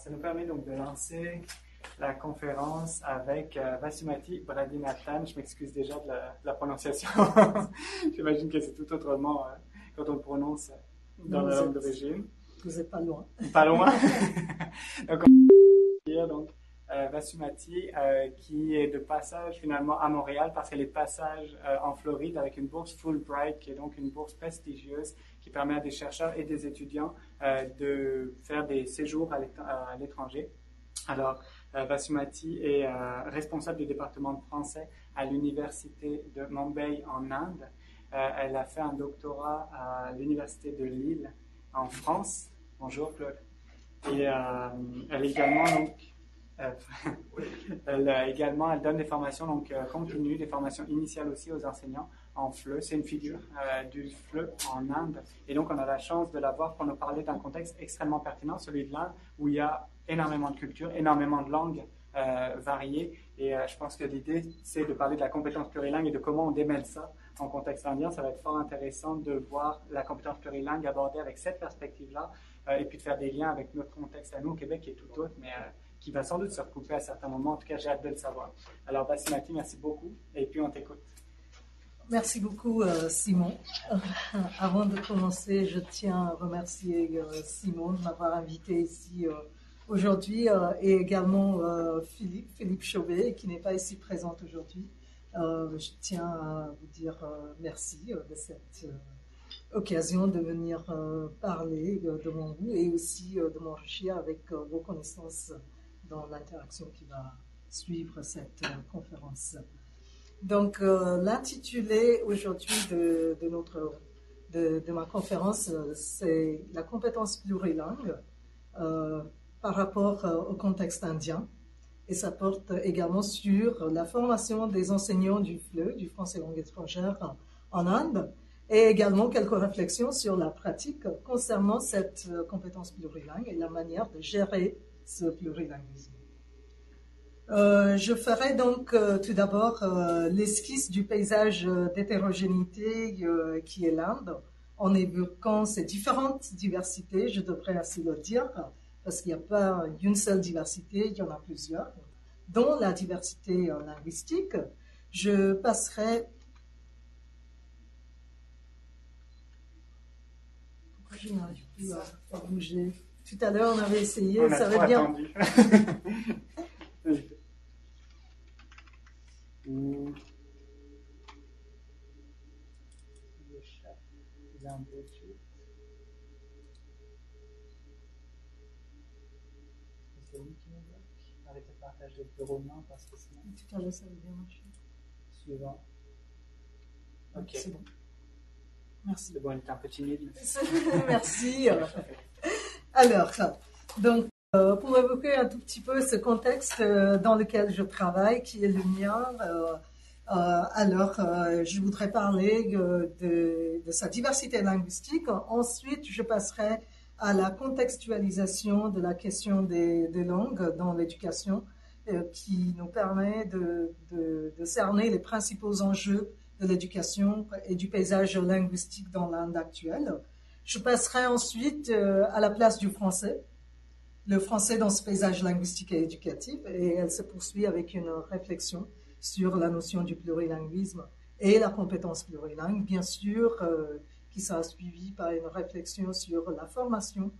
ça nous permet donc de lancer la conférence avec euh, Vasumati Bradinathan. Je m'excuse déjà de la, prononciation. J'imagine que c'est tout autrement euh, quand on le prononce dans la langue d'origine. Vous n'êtes pas loin. Pas loin. donc, on va donc euh, Vasumati, euh, qui est de passage finalement à Montréal parce qu'elle est de passage euh, en Floride avec une bourse Fulbright, qui est donc une bourse prestigieuse qui permet à des chercheurs et des étudiants de faire des séjours à l'étranger. Alors, Vasumati est responsable du département de français à l'université de Mumbai en Inde. elle a fait un doctorat à l'université de Lille en France. Bonjour Claude. Et elle également donc euh, elle, euh, également, elle donne des formations donc euh, continues, des formations initiales aussi aux enseignants en FLE. C'est une figure du FLE en Inde. Et donc, on a la chance de la voir pour nous parler d'un contexte extrêmement pertinent, celui de l'Inde, où il y a énormément de cultures, énormément de langues variées. Et je pense que l'idée, c'est de parler de la compétence plurilingue et de comment on démêle ça en contexte indien. Ça va être fort intéressant de voir la compétence plurilingue abordée avec cette perspective-là et puis de faire des liens avec notre contexte à nous au Québec qui est tout autre, mais qui va sans doute se recouper à certains moments. En tout cas, j'ai hâte de le savoir. Alors, Bassimati, merci beaucoup. Et puis, on t'écoute. Merci beaucoup, euh, Simon. avant de commencer, je tiens à remercier euh, Simon de m'avoir invité ici euh, aujourd'hui et également Philippe, Philippe Chauvet, qui n'est pas ici présent aujourd'hui. je tiens à vous dire merci de cette occasion de venir parler de mon goût et aussi de m'enrichir avec vos connaissances dans l'interaction qui va suivre cette conférence. Donc, euh, l'intitulé aujourd'hui de, notre, de, ma conférence, euh, c'est la compétence plurilingue par rapport au contexte indien. Et ça porte également sur la formation des enseignants du FLE, du français langue étrangère, en Inde, et également quelques réflexions sur la pratique concernant cette compétence plurilingue et la manière de gérer ce plurilinguisme. Euh, je ferai donc euh, tout d'abord euh, l'esquisse du paysage d'hétérogénéité qui est l'Inde, en évoquant ces différentes diversités, je devrais ainsi le dire, parce qu'il n'y a pas une seule diversité, il y en a plusieurs, dont la diversité linguistique. Je passerai Pourquoi je n'arrive plus à, bouger? Tout à l'heure, on avait essayé, ça va bien. ou le chat. C'est lui qui me bloque. Arrêtez de partager le romain parce que sinon. Tout à l'heure, ça va bien marcher. Suivant. Ok. C'est bon. Merci. C'est bon, il est un peu timide. Merci. Alors, donc, euh, pour évoquer un tout petit peu ce contexte euh, dans lequel je travaille, qui est le mien, euh, alors je voudrais parler de, sa diversité linguistique. Ensuite, je passerai à la contextualisation de la question des, langues dans l'éducation, qui nous permet de, cerner les principaux enjeux de l'éducation et du paysage linguistique dans l'Inde actuelle. Je passerai ensuite à la place du français le français dans ce paysage linguistique et éducatif et elle se poursuit avec une réflexion sur la notion du plurilinguisme et la compétence plurilingue, bien sûr, euh, qui sera suivie par une réflexion sur la formation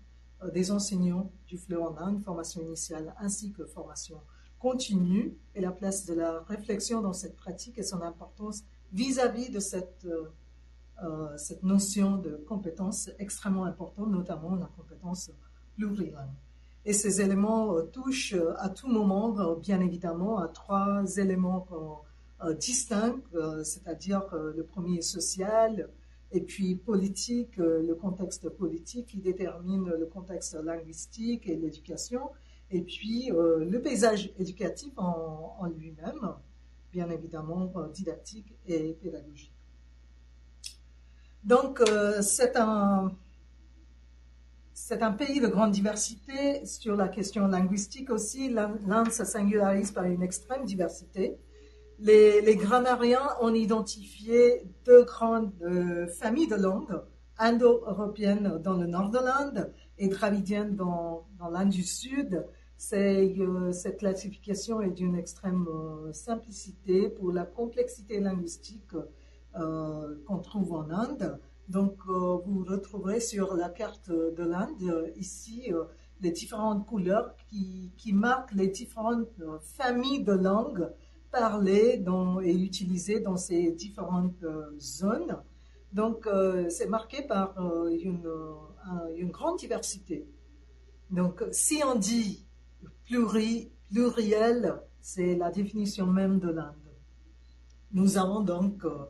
euh, des enseignants du FLE en Inde, formation initiale ainsi que formation continue, et la place de la réflexion dans cette pratique et son importance vis-à-vis de cette, euh, cette notion de compétence extrêmement importante, notamment la compétence plurilingue. Et ces éléments euh, touchent euh, à tout moment, euh, bien évidemment, à trois éléments distincts, c'est-à-dire le premier social, et puis politique, le contexte politique qui détermine le contexte linguistique et l'éducation, et puis le paysage éducatif en, en lui-même, bien évidemment didactique et pédagogique. Donc c'est un c'est un pays de grande diversité sur la question linguistique aussi. L'Inde se singularise par une extrême diversité. Les, les ont identifié deux grandes euh, familles de langues, indo-européennes dans le nord de l'Inde et dravidienne dans, l'Inde du Sud. Euh, cette classification est d'une extrême euh, simplicité pour la complexité linguistique qu'on trouve en Inde. Donc, vous retrouverez sur la carte de l'Inde ici les différentes couleurs qui, qui marquent les différentes familles de langues parlées dans, et utilisées dans ces différentes zones. Donc, c'est marqué par une, une grande diversité. Donc, si on dit pluriel, c'est la définition même de l'Inde. Nous avons donc euh,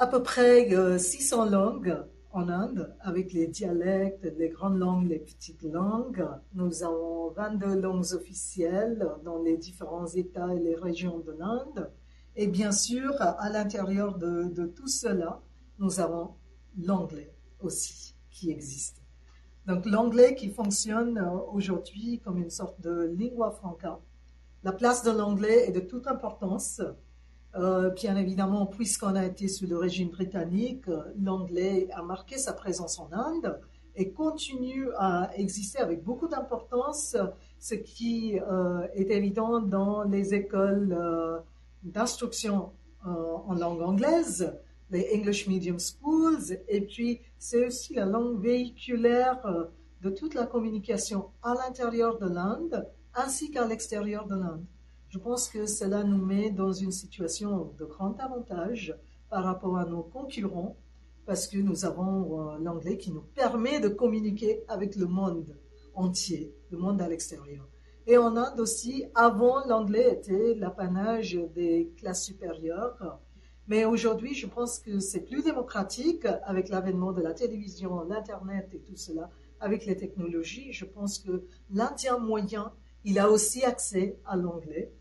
à peu près 600 euh, langues en Inde, avec les dialectes, les grandes langues, les petites langues. Nous avons 22 langues officielles dans les différents États et les régions de l'Inde. Et bien sûr, à l'intérieur de, tout cela, nous avons l'anglais aussi qui existe. Donc l'anglais qui fonctionne euh, aujourd'hui comme une sorte de lingua franca. La place de l'anglais est de toute importance. Euh, bien évidemment, puisqu'on a été sous le régime britannique, l'anglais a marqué sa présence en Inde et continue à exister avec beaucoup d'importance, ce qui euh, est évident dans les écoles d'instruction en langue anglaise, les English Medium Schools, et puis c'est aussi la langue véhiculaire euh, de toute la communication à l'intérieur de l'Inde ainsi qu'à l'extérieur de l'Inde. Je pense que cela nous met dans une situation de grand avantage par rapport à nos concurrents parce que nous avons euh, l'anglais qui nous permet de communiquer avec le monde entier, le monde à l'extérieur. Et en Inde aussi, avant, l'anglais était l'apanage des classes supérieures mais aujourd'hui, je pense que c'est plus démocratique avec l'avènement de la télévision, l'Internet et tout cela, avec les technologies. Je pense que l'Indien moyen, il a aussi accès à l'anglais,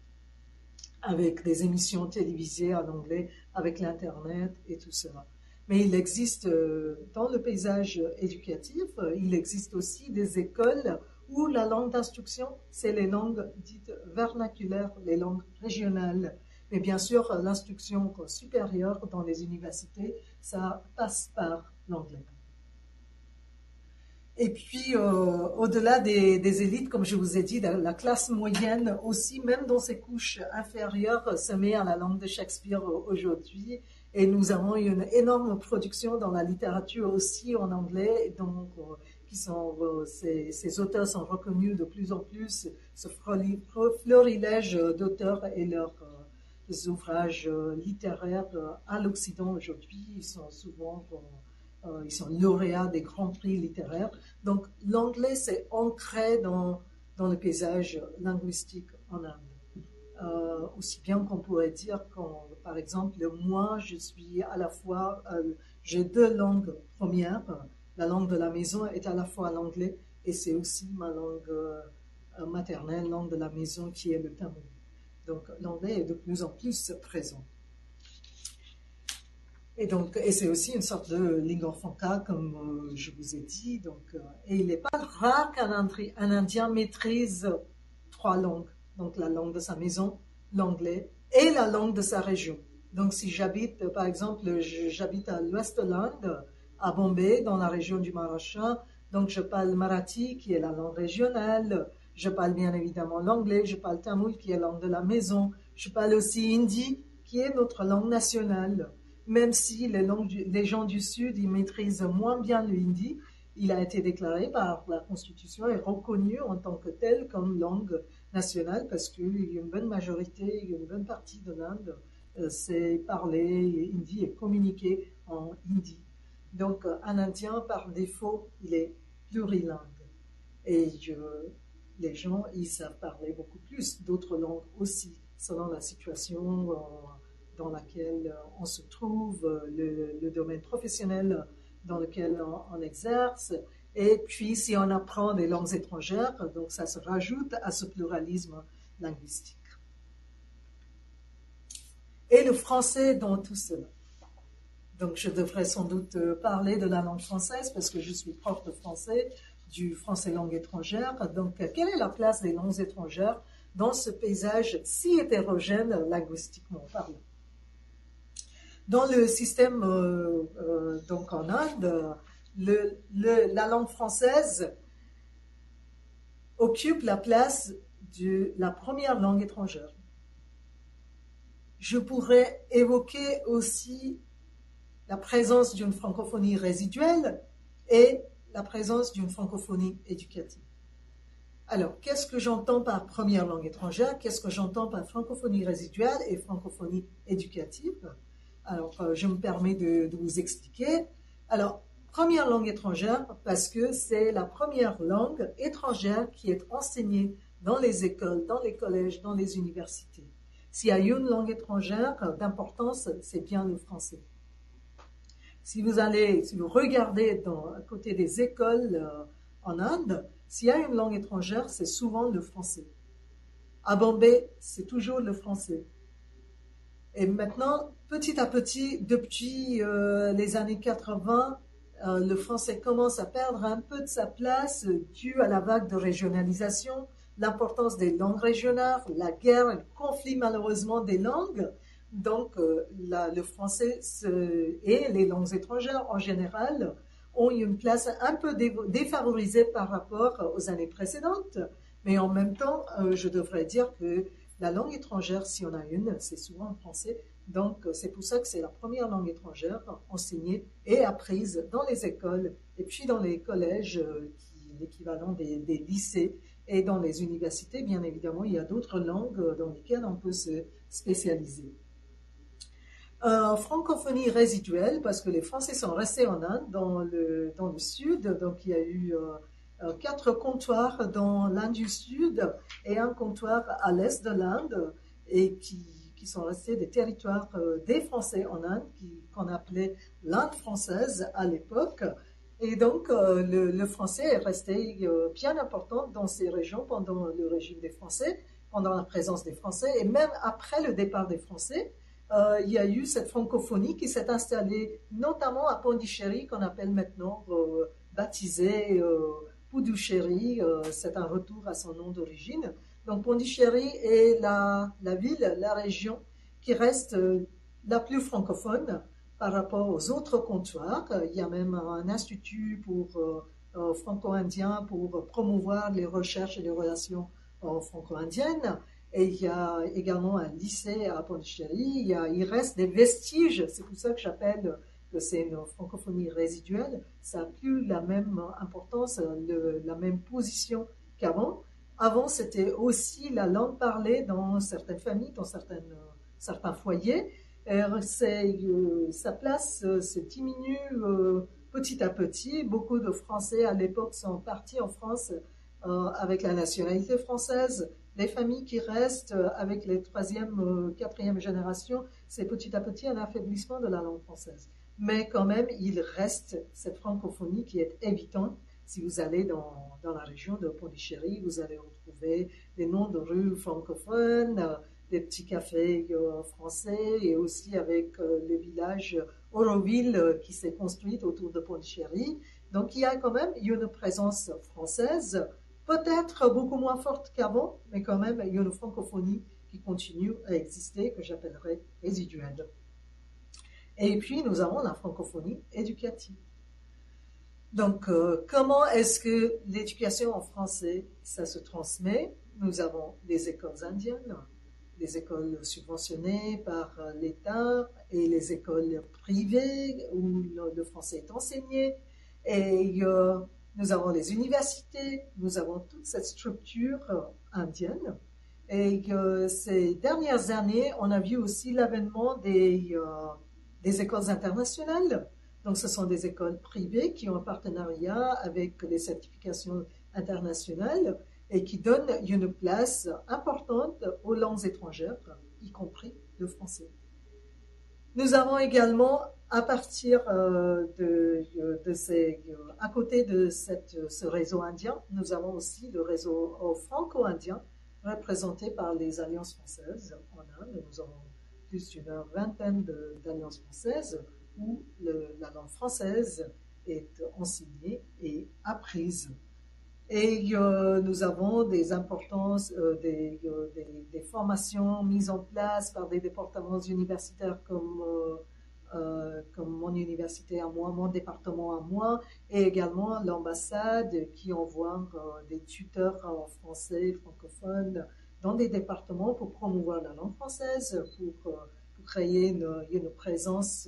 avec des émissions télévisées à l'anglais, avec l'Internet et tout cela. Mais il existe euh, dans le paysage éducatif, euh, il existe aussi des écoles où la langue d'instruction, c'est les langues dites vernaculaires, les langues régionales. Mais bien sûr, l'instruction supérieure dans les universités, ça passe par l'anglais. Et puis, euh, au-delà des, élites, comme je vous ai dit, la classe moyenne aussi, même dans ses couches inférieures, se met à la langue de Shakespeare aujourd'hui. Et nous avons une énorme production dans la littérature aussi en anglais, donc euh, qui sont, euh, ces, auteurs sont reconnus de plus en plus, ce florilège d'auteurs et leurs ouvrages euh, littéraires euh, à l'Occident aujourd'hui. Sont souvent euh, ils sont lauréats des grands prix littéraires. Donc l'anglais s'est ancré dans, dans le paysage linguistique en Inde. aussi bien qu'on pourrait dire quand, par exemple, moi, je suis à la fois, j'ai deux langues premières. La langue de la maison est à la fois l'anglais et c'est aussi ma langue maternelle, langue de la maison qui est le tamoul. Donc l'anglais est de plus en plus présent. Et donc, et c'est aussi une sorte de lingua franca, comme euh, je vous ai dit. Donc, euh, et il n'est pas rare qu'un Indien maîtrise trois langues. Donc, la langue de sa maison, l'anglais et la langue de sa région. Donc, si j'habite, par exemple, j'habite à l'ouest de à Bombay, dans la région du Maharashtra, donc je parle marathi, qui est la langue régionale, je parle bien évidemment l'anglais, je parle tamoul qui est la langue de la maison, je parle aussi hindi qui est notre langue nationale. Même si les, gens du Sud ils maîtrisent moins bien le hindi, il a été déclaré par la Constitution et reconnu en tant que tel comme langue nationale parce qu'il y a une bonne majorité, une bonne partie de l'Inde, euh, c'est parler hindi et communiquer en hindi. Donc un Indien, par défaut, il est plurilingue. Et les gens, ils savent parler beaucoup plus d'autres langues aussi, selon la situation euh, dans laquelle euh, on se trouve, euh, le, domaine professionnel dans lequel on, exerce. Et puis, si on apprend des langues étrangères, donc ça se rajoute à ce pluralisme linguistique. Et le français dans tout cela. Donc, je devrais sans doute parler de la langue française parce que je suis prof de français du français langue étrangère. Donc, quelle est la place des langues étrangères dans ce paysage si hétérogène linguistiquement parlant? Dans le système, euh, euh, donc en Inde, la langue française occupe la place de la première langue étrangère. Je pourrais évoquer aussi la présence d'une francophonie résiduelle et la présence d'une francophonie éducative. Alors, qu'est-ce que j'entends par première langue étrangère? Qu'est-ce que j'entends par francophonie résiduelle et francophonie éducative? Alors, euh, je me permets de, vous expliquer. Alors, première langue étrangère parce que c'est la première langue étrangère qui est enseignée dans les écoles, dans les collèges, dans les universités. S'il y a une langue étrangère d'importance, c'est bien le français. Si vous allez, si vous regardez à côté des écoles euh, en Inde, s'il y a une langue étrangère, c'est souvent le français. À Bombay, c'est toujours le français. Et maintenant, petit à petit, depuis euh, les années 80, euh, le français commence à perdre un peu de sa place dû à la vague de régionalisation, l'importance des langues régionales, la guerre, le conflit malheureusement des langues. Donc, euh, le français et les langues étrangères en général ont une place un peu défavorisée par rapport aux années précédentes. Mais en même temps, je devrais dire que la langue étrangère, si on a une, c'est souvent le français. Donc, euh, c'est pour ça que c'est la première langue étrangère enseignée et apprise dans les écoles et puis dans les collèges, euh, l'équivalent des, lycées et dans les universités. Bien évidemment, il y a d'autres langues dans lesquelles on peut se spécialiser. Euh, francophonie résiduelle, parce que les Français sont restés en Inde, dans le, dans le sud, donc il y a eu euh, euh, quatre comptoirs dans l'Inde du Sud et un comptoir à l'est de l'Inde, et qui, qui, sont restés des territoires des Français en Inde, qu'on appelait l'Inde française à l'époque. Et donc, le, le, français est resté bien important dans ces régions pendant le régime des Français, pendant la présence des Français, et même après le départ des Français. Euh, il y a eu cette francophonie qui s'est installée notamment à Pondichéry, qu'on appelle maintenant euh, baptisé euh, Puducherry. c'est un retour à son nom d'origine. Donc Pondichéry est la, ville, la région qui reste la plus francophone par rapport aux autres comptoirs. Il y a même un institut pour franco-indien pour promouvoir les recherches et les relations franco-indiennes. Et il y a également un lycée à Pondichéry. Il reste des vestiges. C'est pour ça que j'appelle que c'est une francophonie résiduelle. Ça n'a plus la même importance, la même position qu'avant. Avant, c'était aussi la langue parlée dans certaines familles, dans certaines, certains foyers. Euh, sa place euh, se diminue euh, petit à petit. Beaucoup de Français à l'époque sont partis en France avec la nationalité française les familles qui restent euh, avec les troisième, euh, quatrième générations, c'est petit à petit un affaiblissement de la langue française. Mais quand même, il reste cette francophonie qui est évidente. Si vous allez dans, la région de Pondichéry, vous allez retrouver des noms de rues francophones, euh, des petits cafés français et aussi avec le village Auroville qui s'est construit autour de Pondichéry. Donc il y a quand même une présence française peut-être beaucoup moins forte qu'avant, mais quand même, il y a une francophonie qui continue à exister, que j'appellerais résiduelle. Et puis, nous avons la francophonie éducative. Donc, euh, comment est-ce que l'éducation en français, ça se transmet? Nous avons les écoles indiennes, les écoles subventionnées par l'État et les écoles privées où le, français est enseigné. Et euh, nous avons les universités, nous avons toute cette structure euh, indienne. Et que ces dernières années, on a vu aussi l'avènement des, euh, des écoles internationales. Donc, ce sont des écoles privées qui ont un partenariat avec les certifications internationales et qui donnent une place importante aux langues étrangères, y compris le français. Nous avons également à partir euh, de, de, ces, à côté de ce réseau indien, nous avons aussi le réseau franco-indien représenté par les alliances françaises en Inde. Nous avons plus d'une vingtaine d'alliances françaises où la langue française est enseignée et apprise. Et euh, nous avons des importances, euh, des, des, formations mises en place par des départements universitaires comme euh, comme mon université à moi, mon département à moi, et également l'ambassade qui envoie euh, des tuteurs en français, francophones, dans des départements pour promouvoir la langue française, pour, euh, créer une, présence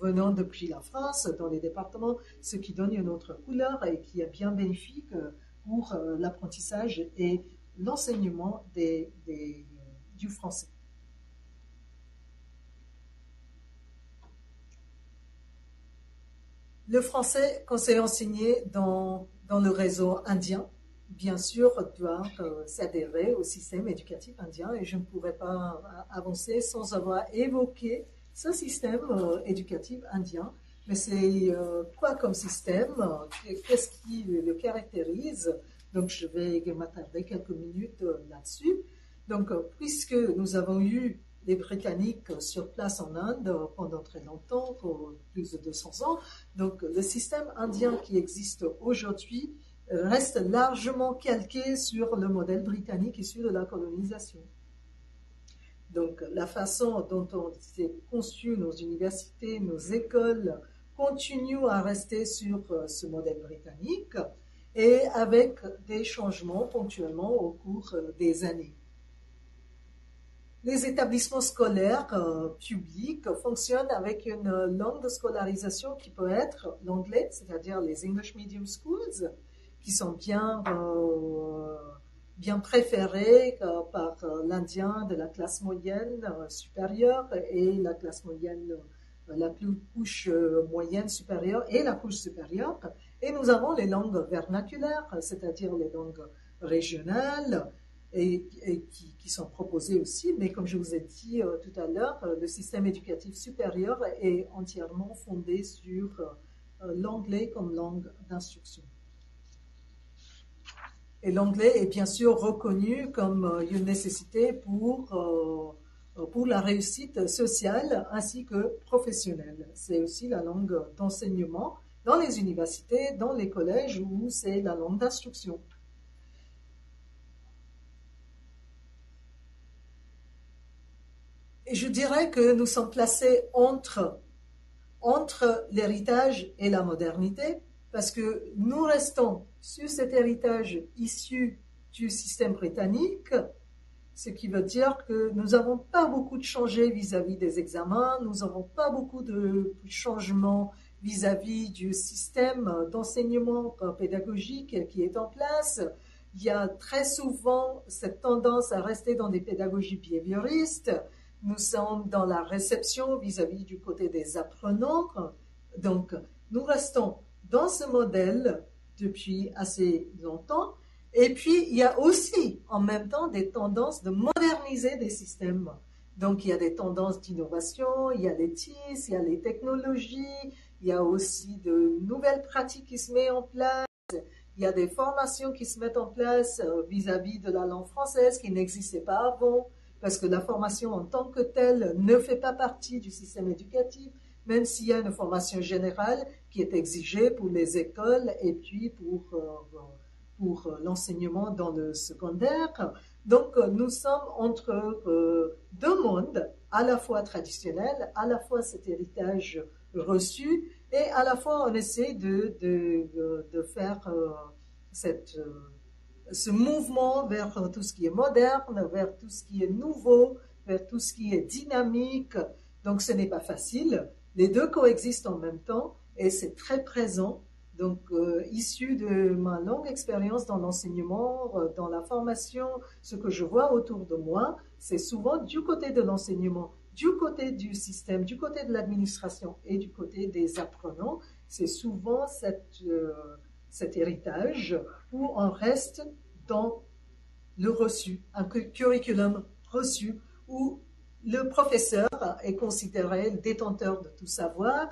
venant depuis la France dans les départements, ce qui donne une autre couleur et qui est bien bénéfique pour l'apprentissage et l'enseignement du français. Le français, c'est enseigné dans, dans le réseau indien, bien sûr, doit euh, s'adhérer au système éducatif indien et je ne pourrais pas avancer sans avoir évoqué ce système euh, éducatif indien. Mais c'est euh, quoi comme système Qu'est-ce qui le caractérise? Donc, je vais m'attarder quelques minutes là-dessus. Donc, puisque nous avons eu les Britanniques sur place en Inde pendant très longtemps, plus de 200 ans. Donc le système indien qui existe aujourd'hui reste largement calqué sur le modèle britannique issu de la colonisation. Donc la façon dont on s'est conçu nos universités, nos écoles, continue à rester sur ce modèle britannique et avec des changements ponctuellement au cours des années. Les établissements scolaires euh, publics fonctionnent avec une langue de scolarisation qui peut être l'anglais, c'est-à-dire les English Medium Schools, qui sont bien, euh, bien préférés euh, par l'Indien de la classe moyenne supérieure et la classe moyenne, la plus couche moyenne supérieure et la couche supérieure. Et nous avons les langues vernaculaires, c'est-à-dire les langues régionales, et, qui, sont proposés aussi. Mais comme je vous ai dit euh, tout à l'heure, euh, le système éducatif supérieur est entièrement fondé sur euh, l'anglais comme langue d'instruction. Et l'anglais est bien sûr reconnu comme une nécessité pour, pour la réussite sociale ainsi que professionnelle. C'est aussi la langue d'enseignement dans les universités, dans les collèges où c'est la langue d'instruction. Et je dirais que nous sommes placés entre, entre l'héritage et la modernité, parce que nous restons sur cet héritage issu du système britannique, ce qui veut dire que nous n'avons pas beaucoup de changements vis-à-vis des examens, nous n'avons pas beaucoup de changements vis-à-vis du système d'enseignement pédagogique qui est en place. Il y a très souvent cette tendance à rester dans des pédagogies behavioristes nous sommes dans la réception vis-à-vis du côté des apprenants. Donc, nous restons dans ce modèle depuis assez longtemps. Et puis, il y a aussi en même temps des tendances de moderniser des systèmes. Donc, il y a des tendances d'innovation, il y a les TIS, il y a les technologies, il y a aussi de nouvelles pratiques qui se mettent en place. Il y a des formations qui se mettent en place vis à -vis de la langue française qui n'existaient pas avant parce que la formation en tant que telle ne fait pas partie du système éducatif, même s'il y a une formation générale qui est exigée pour les écoles et puis pour, euh, pour l'enseignement dans le secondaire. Donc, nous sommes entre euh, deux mondes, à la fois traditionnels, à la fois cet héritage reçu, et à la fois on essaie de, de, de faire euh, cette ce mouvement vers tout ce qui est moderne, vers tout ce qui est nouveau, vers tout ce qui est dynamique. Donc ce n'est pas facile. Les deux coexistent en même temps et c'est très présent. Donc euh, issu de ma longue expérience dans l'enseignement, euh, dans la formation, ce que je vois autour de moi, c'est souvent du côté de l'enseignement, du côté du système, du côté de l'administration et du côté des apprenants, c'est souvent euh, cet héritage où on reste dans le reçu, un curriculum reçu où le professeur est considéré détenteur de tout savoir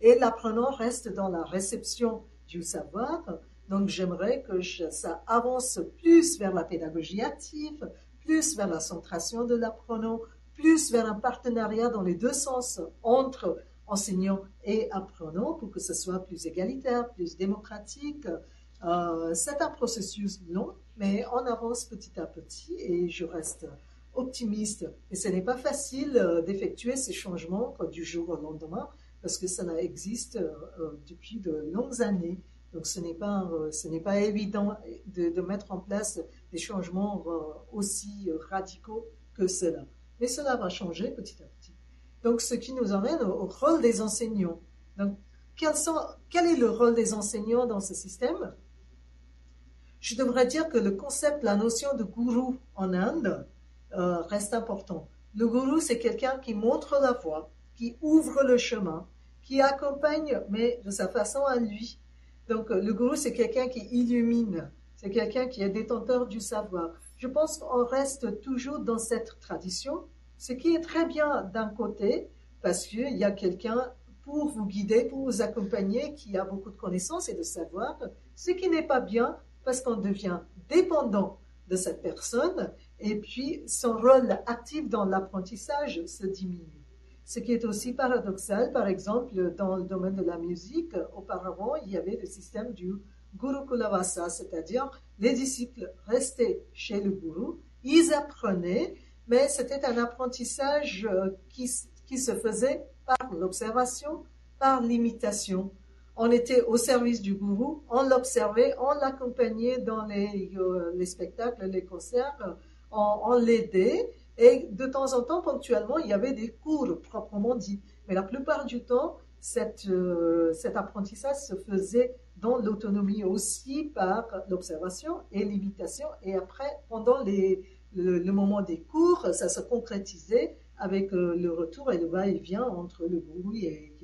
et l'apprenant reste dans la réception du savoir. Donc j'aimerais que ça avance plus vers la pédagogie active, plus vers la centration de l'apprenant, plus vers un partenariat dans les deux sens entre enseignants et apprenants pour que ce soit plus égalitaire, plus démocratique. Euh, c'est un processus long, mais on avance petit à petit et je reste optimiste. Et ce n'est pas facile d'effectuer ces changements du jour au lendemain parce que cela existe depuis de longues années. Donc ce n'est pas, ce n'est pas évident de, mettre en place des changements aussi radicaux que cela. Mais cela va changer petit à petit. Donc ce qui nous emmène au, rôle des enseignants. Donc quel est le rôle des enseignants dans ce système? Je devrais dire que le concept, la notion de gourou en Inde euh, reste important. Le gourou, c'est quelqu'un qui montre la voie, qui ouvre le chemin, qui accompagne, mais de sa façon à lui. Donc le gourou, c'est quelqu'un qui illumine, c'est quelqu'un qui est détenteur du savoir. Je pense qu'on reste toujours dans cette tradition, ce qui est très bien d'un côté, parce qu'il y a quelqu'un pour vous guider, pour vous accompagner, qui a beaucoup de connaissances et de savoir, ce qui n'est pas bien parce qu'on devient dépendant de cette personne et puis son rôle actif dans l'apprentissage se diminue. Ce qui est aussi paradoxal, par exemple, dans le domaine de la musique, auparavant, il y avait le système du Gurukulavasa, c'est-à-dire les disciples restaient chez le gourou, ils apprenaient, mais c'était un apprentissage euh, qui, qui se faisait par l'observation, par l'imitation. On était au service du gourou, on l'observait, on l'accompagnait dans les, euh, les, spectacles, les concerts, on, on l'aidait, et de temps en temps, ponctuellement, il y avait des cours proprement dit. Mais la plupart du temps, cette, euh, cet apprentissage se faisait dans l'autonomie aussi par l'observation et l'imitation. Et après, pendant le, moment des cours, ça se concrétisait avec euh, le retour et le va-et-vient entre le gourou et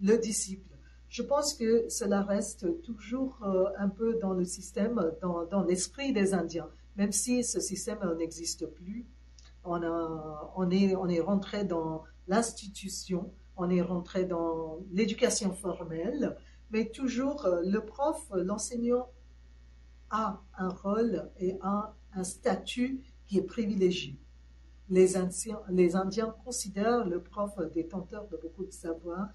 le disciple. Je pense que cela reste toujours euh, un peu dans le système, dans l'esprit des Indiens, même si ce système n'existe plus. On, est, on est rentré dans l'institution, on est rentré dans l'éducation formelle, mais toujours euh, le prof, l'enseignant a un rôle et a un statut qui est privilégié. Les Indiens, les Indiens considèrent le prof détenteur de beaucoup de savoir,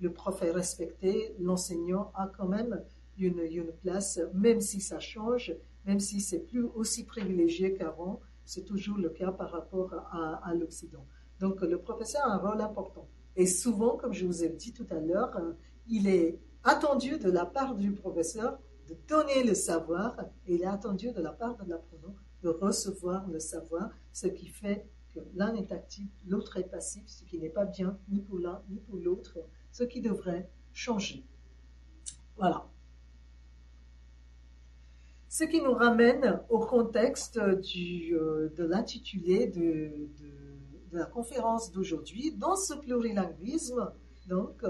le prof est respecté, l'enseignant a quand même une, une, place, même si ça change, même si c'est plus aussi privilégié qu'avant, c'est toujours le cas par rapport à, l'Occident. Donc le professeur a un rôle important. Et souvent, comme je vous ai dit tout à l'heure, il est attendu de la part du professeur de donner le savoir et il est attendu de la part de l'apprenant de recevoir le savoir, ce qui fait que l'un est actif, l'autre est passif, ce qui n'est pas bien ni pour l'un ni pour l'autre, ce qui devrait changer. Voilà. Ce qui nous ramène au contexte euh, de l'intitulé de, de, la conférence d'aujourd'hui. Dans ce plurilinguisme, donc,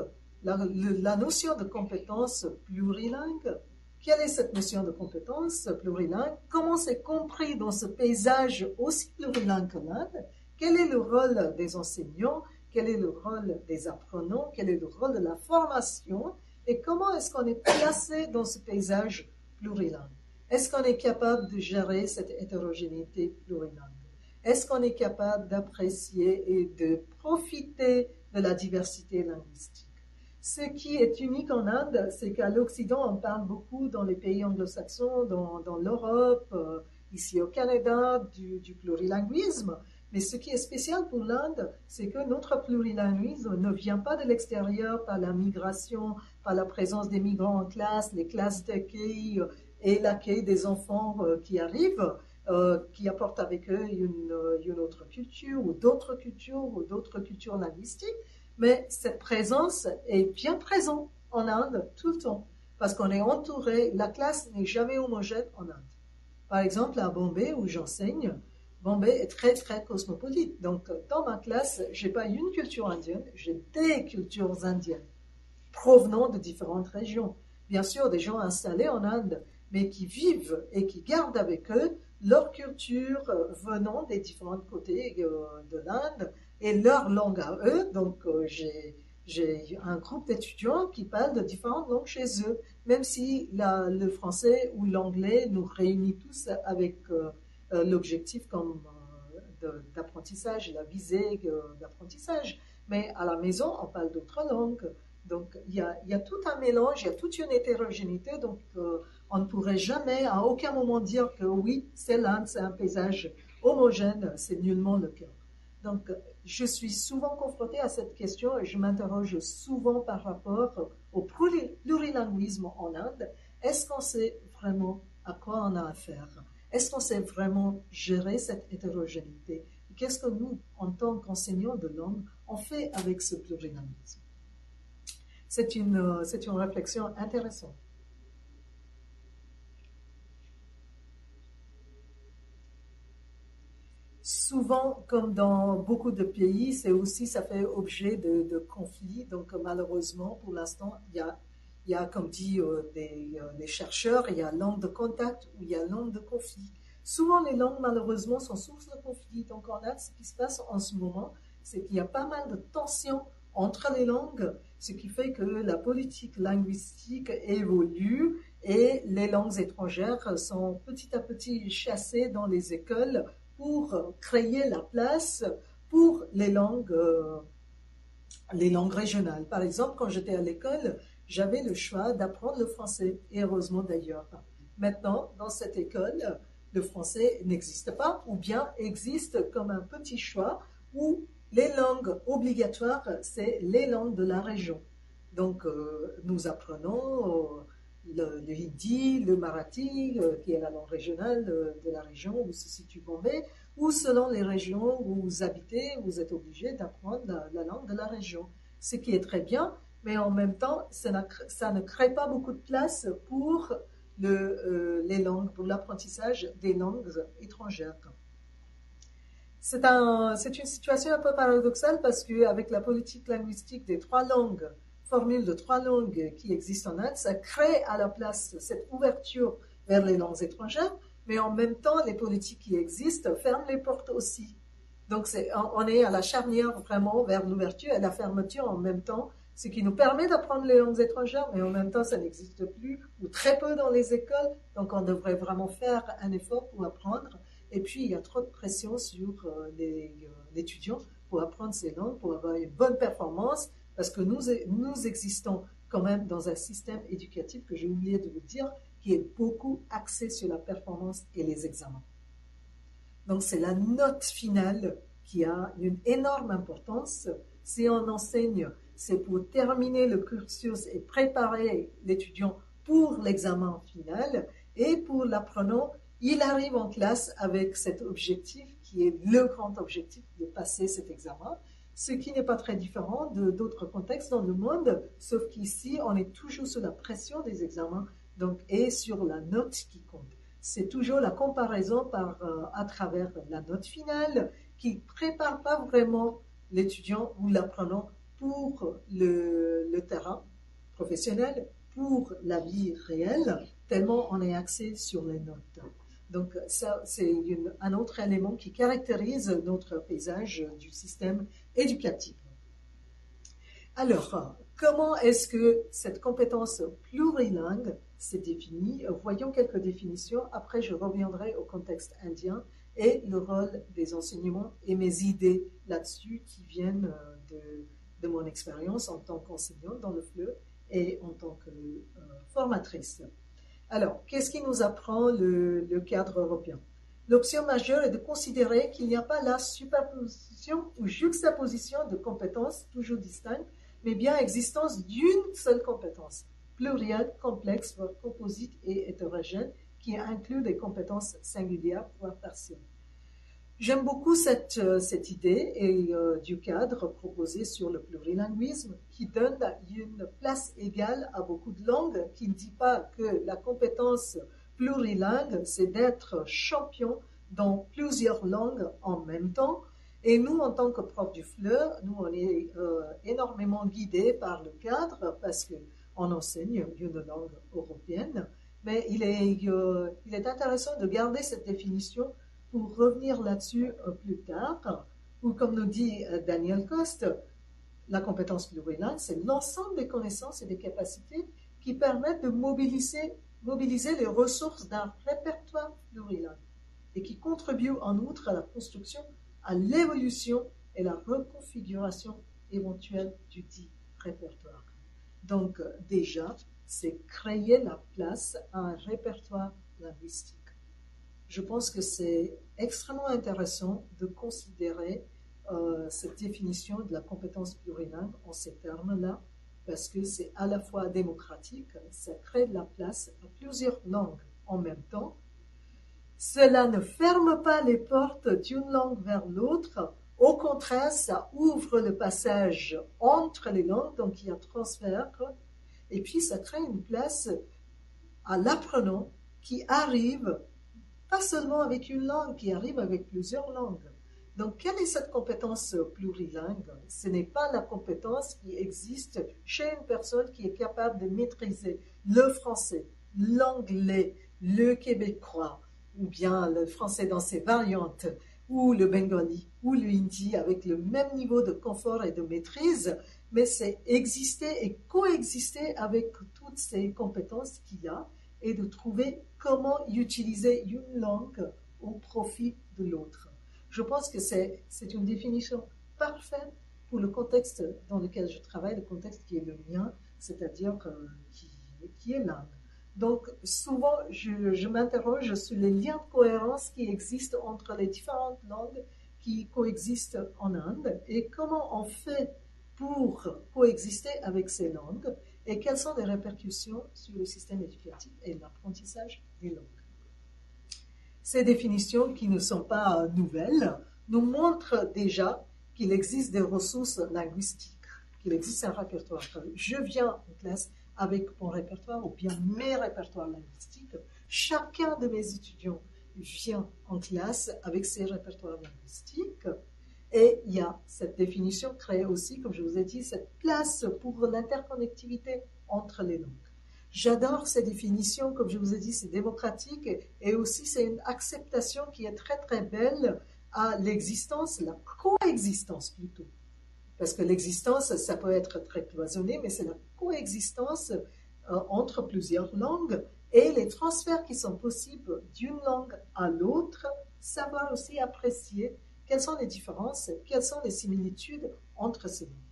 la, la notion de compétence plurilingue quelle est cette notion de compétence plurilingue? Comment c'est compris dans ce paysage aussi plurilingue que l'Inde Quel est le rôle des enseignants? Quel est le rôle des apprenants? Quel est le rôle de la formation? Et comment est-ce qu'on est placé dans ce paysage plurilingue? Est-ce qu'on est capable de gérer cette hétérogénéité plurilingue Est-ce qu'on est capable d'apprécier et de profiter de la diversité linguistique? Ce qui est unique en Inde, c'est qu'à l'Occident, on parle beaucoup dans les pays anglo-saxons, dans, l'Europe, euh, ici au Canada, du, plurilinguisme. Mais ce qui est spécial pour l'Inde, c'est que notre plurilinguisme ne vient pas de l'extérieur par la migration, par la présence des migrants en classe, les classes d'accueil et l'accueil des enfants euh, qui arrivent, qui apportent avec eux une, une autre culture ou d'autres cultures ou d'autres cultures linguistiques mais cette présence est bien présente en Inde tout le temps, parce qu'on est entouré, la classe n'est jamais homogène en Inde. Par exemple, à Bombay, où j'enseigne, Bombay est très, très cosmopolite. Donc, dans ma classe, j'ai pas une culture indienne, j'ai des cultures indiennes, provenant de différentes régions. Bien sûr, des gens installés en Inde, mais qui vivent et qui gardent avec eux leur culture venant des différents côtés euh, de l'Inde, et leur langue à eux. Donc, euh, j'ai un groupe d'étudiants qui parlent de différentes langues chez eux, même si le français ou l'anglais nous réunit tous avec euh, euh, l'objectif comme d'apprentissage, la visée d'apprentissage. Mais à la maison, on parle d'autres langues. Donc, il y, a, tout un mélange, il y a toute une hétérogénéité. Donc, on ne pourrait jamais, à aucun moment, dire que oui, c'est l'Inde, c'est un paysage homogène, c'est nullement le cas. Donc, je suis souvent confrontée à cette question et je m'interroge souvent par rapport au plurilinguisme en Inde. Est-ce qu'on sait vraiment à quoi on a affaire? Est-ce qu'on sait vraiment gérer cette hétérogénéité? Qu'est-ce que nous, en tant qu'enseignants de langue, on fait avec ce plurilinguisme? C'est une, c'est une réflexion intéressante. souvent, comme dans beaucoup de pays, c'est aussi, ça fait objet de, conflits. Donc, malheureusement, pour l'instant, il y a, il y a, comme dit euh, des, euh, chercheurs, il y a langue de contact ou il y a langue de conflit. Souvent, les langues, malheureusement, sont source de conflit. Donc, en a, ce qui se passe en ce moment, c'est qu'il y a pas mal de tensions entre les langues, ce qui fait que la politique linguistique évolue et les langues étrangères sont petit à petit chassées dans les écoles pour créer la place pour les langues, euh, les langues régionales. Par exemple, quand j'étais à l'école, j'avais le choix d'apprendre le français, et heureusement d'ailleurs. Maintenant, dans cette école, le français n'existe pas, ou bien existe comme un petit choix où les langues obligatoires, c'est les langues de la région. Donc, euh, nous apprenons le, hindi, le marathi, euh, qui est la langue régionale de la région où se situe Bombay, ou selon les régions où vous habitez, vous êtes obligé d'apprendre la, langue de la région. Ce qui est très bien, mais en même temps, ça, ne crée pas beaucoup de place pour euh, les langues, pour l'apprentissage des langues étrangères. C'est une situation un peu paradoxale parce qu'avec la politique linguistique des trois langues, formule de trois langues qui existent en Inde, ça crée à la place cette ouverture vers les langues étrangères, mais en même temps, les politiques qui existent ferment les portes aussi. Donc, on est à la charnière vraiment vers l'ouverture et la fermeture en même temps, ce qui nous permet d'apprendre les langues étrangères, mais en même temps, ça n'existe plus ou très peu dans les écoles. Donc, on devrait vraiment faire un effort pour apprendre. Et puis, il y a trop de pression sur euh, euh, l'étudiant pour apprendre ces langues, pour avoir une bonne performance, parce que nous, nous existons quand même dans un système éducatif que j'ai oublié de vous dire, qui est beaucoup axé sur la performance et les examens. Donc c'est la note finale qui a une énorme importance. Si on enseigne, c'est pour terminer le cursus et préparer l'étudiant pour l'examen final. Et pour l'apprenant, il arrive en classe avec cet objectif qui est le grand objectif de passer cet examen ce qui n'est pas très différent de d'autres contextes dans le monde, sauf qu'ici, on est toujours sous la pression des examens donc, et sur la note qui compte. C'est toujours la comparaison par, euh, à travers la note finale qui prépare pas vraiment l'étudiant ou l'apprenant pour le, terrain professionnel, pour la vie réelle, tellement on est axé sur les notes. Donc ça, c'est un autre élément qui caractérise notre paysage du système éducatif. Alors, comment est-ce que cette compétence plurilingue s'est définie? Voyons quelques définitions. Après, je reviendrai au contexte indien et le rôle des enseignements et mes idées là-dessus qui viennent euh, de, mon expérience en tant qu'enseignante dans le FLE et en tant que euh, formatrice. Alors, qu'est-ce qui nous apprend le, cadre européen? L'option majeure est de considérer qu'il n'y a pas la superposition ou juxtaposition de compétences toujours distinctes, mais bien existence d'une seule compétence, plurielle, complexe, voire composite et hétérogène, qui inclut des compétences singulières, voire partielles. J'aime beaucoup cette, euh, cette idée et, euh, du cadre proposé sur le plurilinguisme qui donne une place égale à beaucoup de langues, qui ne dit pas que la compétence plurilingue, c'est d'être champion dans plusieurs langues en même temps. Et nous, en tant que prof du fleur, nous, on est euh, énormément guidés par le cadre parce qu'on enseigne une langue européenne. Mais il est, il est intéressant de garder cette définition pour revenir là-dessus euh, plus tard, ou comme nous dit euh, Daniel Coste, la compétence plurilingue, c'est l'ensemble des connaissances et des capacités qui permettent de mobiliser, les ressources d'un répertoire plurilingue et qui contribuent en outre à la construction, à l'évolution et la reconfiguration éventuelle du dit répertoire. Donc euh, déjà, c'est créer la place à un répertoire linguistique. Je pense que c'est extrêmement intéressant de considérer euh, cette définition de la compétence plurilingue en ces termes-là, parce que c'est à la fois démocratique, ça crée de la place à plusieurs langues en même temps. Cela ne ferme pas les portes d'une langue vers l'autre, au contraire, ça ouvre le passage entre les langues, donc il y a transfert, et puis ça crée une place à l'apprenant qui arrive pas seulement avec une langue, qui arrive avec plusieurs langues. Donc, quelle est cette compétence plurilingue? Ce n'est pas la compétence qui existe chez une personne qui est capable de maîtriser le français, l'anglais, le québécois, ou bien le français dans ses variantes, ou le bengali, ou le hindi avec le même niveau de confort et de maîtrise, mais c'est exister et coexister avec toutes ces compétences qu'il y a et de trouver comment utiliser une langue au profit de l'autre. Je pense que c'est une définition parfaite pour le contexte dans lequel je travaille, le contexte qui est le mien, c'est-à-dire qui, qui, est l'Inde. Donc, souvent, je m'interroge sur les liens de cohérence qui existent entre les différentes langues qui coexistent en Inde et comment on fait pour coexister avec ces langues et quelles sont les répercussions sur le système éducatif et l'apprentissage langues. Ces définitions, qui ne sont pas nouvelles, nous montrent déjà qu'il existe des ressources linguistiques, qu'il existe un répertoire. Je viens en classe avec mon répertoire ou bien mes répertoires linguistiques. Chacun de mes étudiants vient en classe avec ses répertoires linguistiques. Et il y a cette définition créée aussi, comme je vous ai dit, cette place pour l'interconnectivité entre les langues. J'adore ces définitions, comme je vous ai dit, c'est démocratique et aussi c'est une acceptation qui est très très belle à l'existence, la coexistence plutôt. Parce que l'existence, ça peut être très cloisonné, mais c'est la coexistence euh, entre plusieurs langues et les transferts qui sont possibles d'une langue à l'autre, savoir aussi apprécier quelles sont les différences, quelles sont les similitudes entre ces langues.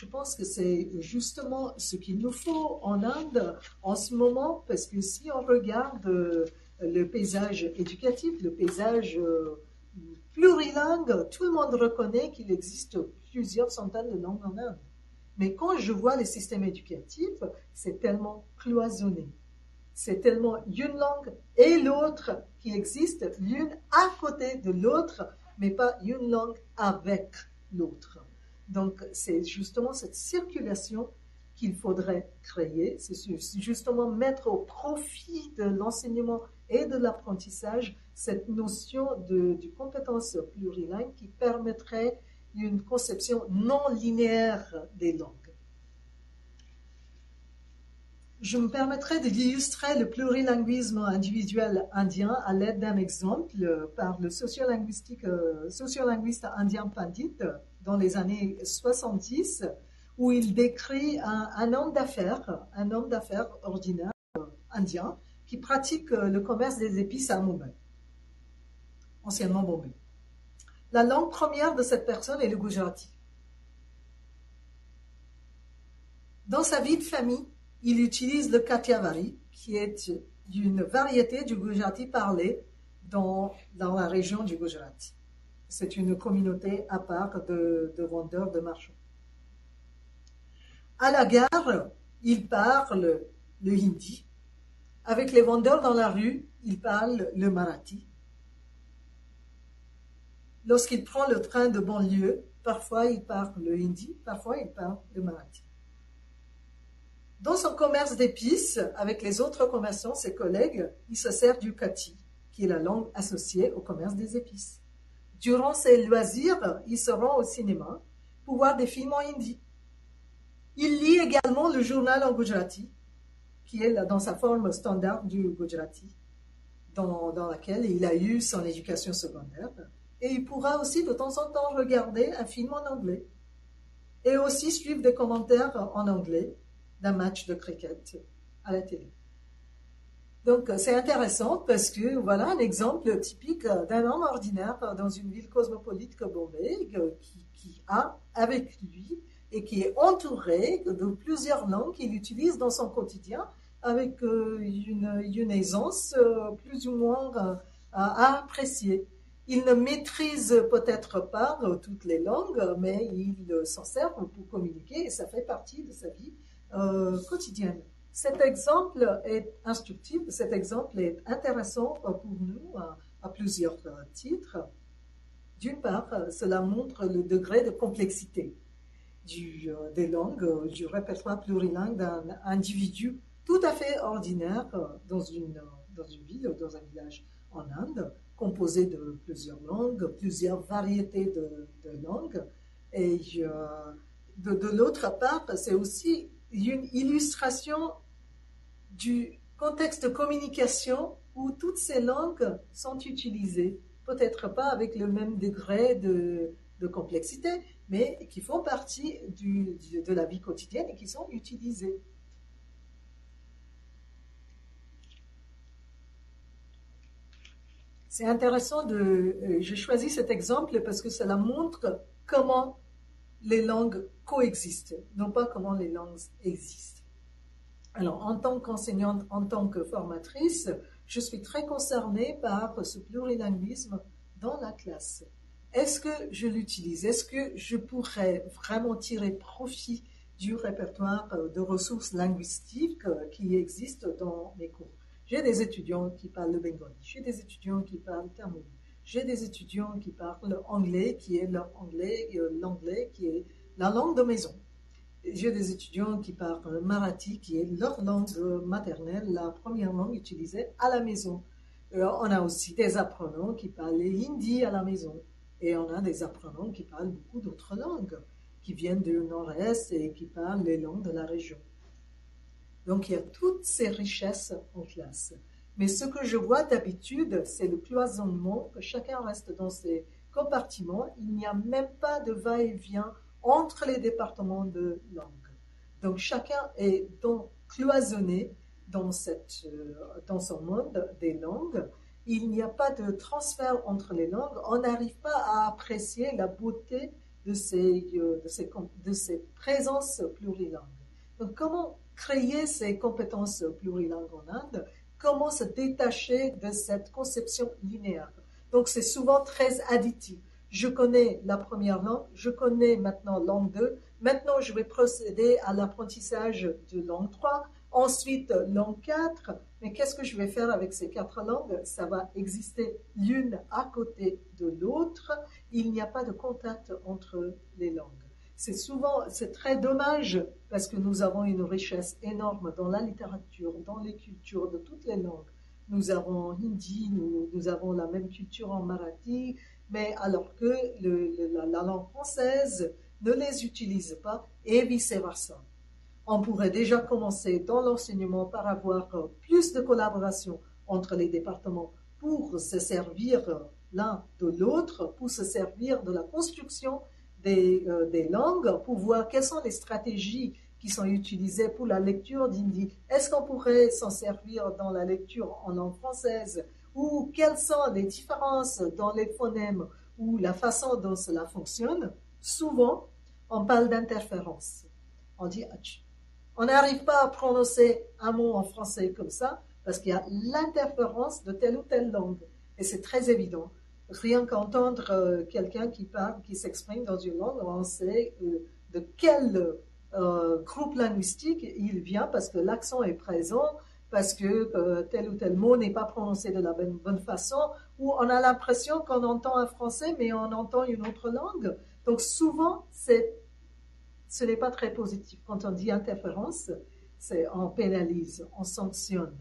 Je pense que c'est justement ce qu'il nous faut en Inde en ce moment, parce que si on regarde euh, le paysage éducatif, le paysage euh, plurilingue, tout le monde reconnaît qu'il existe plusieurs centaines de langues en Inde. Mais quand je vois le système éducatif, c'est tellement cloisonné. C'est tellement une langue et l'autre qui existent, l'une à côté de l'autre, mais pas une langue avec l'autre. Donc, c'est justement cette circulation qu'il faudrait créer, c'est justement mettre au profit de l'enseignement et de l'apprentissage cette notion de, de compétence plurilingue qui permettrait une conception non linéaire des langues. Je me permettrai d'illustrer le plurilinguisme individuel indien à l'aide d'un exemple par le sociolinguiste indien Pandit, dans les années 70, où il décrit un, homme d'affaires, un homme d'affaires ordinaire euh, indien, qui pratique euh, le commerce des épices à Mumbai, anciennement Bombay. La langue première de cette personne est le gujarati. Dans sa vie de famille, il utilise le katyavari, qui est une variété du gujarati parlé dans, dans la région du Gujarati. C'est une communauté à part de, vendeurs de marchands. À la gare, il parle le hindi. Avec les vendeurs dans la rue, il parle le marathi. Lorsqu'il prend le train de banlieue, parfois il parle le hindi, parfois il parle le marathi. Dans son commerce d'épices, avec les autres commerçants, ses collègues, il se sert du kati, qui est la langue associée au commerce des épices. Durant ses loisirs, il se rend au cinéma pour voir des films en hindi. Il lit également le journal en Gujarati, qui est dans sa forme standard du Gujarati, dans, dans laquelle il a eu son éducation secondaire. Et il pourra aussi de temps en temps regarder un film en anglais et aussi suivre des commentaires en anglais d'un match de cricket à la télé. Donc c'est intéressant parce que voilà un exemple typique d'un homme ordinaire dans une ville cosmopolite comme Bombay qui, a avec lui et qui est entouré de plusieurs langues qu'il utilise dans son quotidien avec euh, une, aisance euh, plus ou moins à apprécier. Il ne maîtrise peut-être pas toutes les langues, mais il s'en sert pour communiquer et ça fait partie de sa vie euh, quotidienne. Cet exemple est instructif, cet exemple est intéressant pour nous à, plusieurs titres. D'une part, cela montre le degré de complexité euh, des langues, du répertoire plurilingue d'un individu tout à fait ordinaire dans une, dans une ville, dans un village en Inde, composé de plusieurs langues, plusieurs variétés de, langues. Et euh, de, l'autre part, c'est aussi une illustration du contexte de communication où toutes ces langues sont utilisées. Peut-être pas avec le même degré de, complexité, mais qui font partie de la vie quotidienne et qui sont utilisées. C'est intéressant de. Euh, j'ai choisi cet exemple parce que cela montre comment les langues coexistent, non pas comment les langues existent. Alors, en tant qu'enseignante, en tant que formatrice, je suis très concernée par ce plurilinguisme dans la classe. Est-ce que je l'utilise? Est-ce que je pourrais vraiment tirer profit du répertoire de ressources linguistiques qui existe dans mes cours? J'ai des étudiants qui parlent le bengali, j'ai des étudiants qui parlent tamoul, j'ai des étudiants qui parlent anglais, qui est leur anglais, euh, l'anglais qui est la langue de maison. J'ai des étudiants qui parlent marathi, qui est leur langue maternelle, la première langue utilisée à la maison. Euh, on a aussi des apprenants qui parlent hindi à la maison. Et on a des apprenants qui parlent beaucoup d'autres langues, qui viennent du nord-est et qui parlent les langues de la région. Donc il y a toutes ces richesses en classe. Mais ce que je vois d'habitude, c'est le cloisonnement, que chacun reste dans ses compartiments. Il n'y a même pas de va-et-vient entre les départements de langue. Donc chacun est donc cloisonné dans, cette, euh, dans son monde des langues. Il n'y a pas de transfert entre les langues. On n'arrive pas à apprécier la beauté de ces, euh, de ces, de ces présences plurilingues. Donc comment créer ces compétences plurilingues en Inde, comment se détacher de cette conception linéaire? Donc c'est souvent très additif. Je connais la première langue, je connais maintenant langue 2, maintenant je vais procéder à l'apprentissage de langue 3, ensuite langue 4, mais qu'est-ce que je vais faire avec ces quatre langues? Ça va exister l'une à côté de l'autre, il n'y a pas de contact entre les langues. C'est souvent, c'est très dommage parce que nous avons une richesse énorme dans la littérature, dans les cultures de toutes les langues. Nous avons hindi, nous, avons la même culture en marathi, mais alors que la, la, langue française ne les utilise pas et vice-versa. On pourrait déjà commencer dans l'enseignement par avoir plus de collaboration entre les départements pour se servir l'un de l'autre, pour se servir de la construction euh, des, langues pour voir quelles sont les stratégies qui sont utilisées pour la lecture d'Indi. Est-ce qu'on pourrait s'en servir dans la lecture en langue française ou quelles sont les différences dans les phonèmes ou la façon dont cela fonctionne? Souvent, on parle d'interférence. On dit On n'arrive pas à prononcer un mot en français comme ça parce qu'il y a l'interférence de telle ou telle langue. Et c'est très évident rien qu'entendre euh, quelqu'un qui parle, qui s'exprime dans une langue, on sait euh, de quel euh, groupe linguistique il vient parce que l'accent est présent, parce que tel ou tel mot n'est pas prononcé de la bonne, façon, ou on a l'impression qu'on entend un français mais on entend une autre langue. Donc souvent, ce n'est pas très positif. Quand on dit interférence, c'est on pénalise, on sanctionne.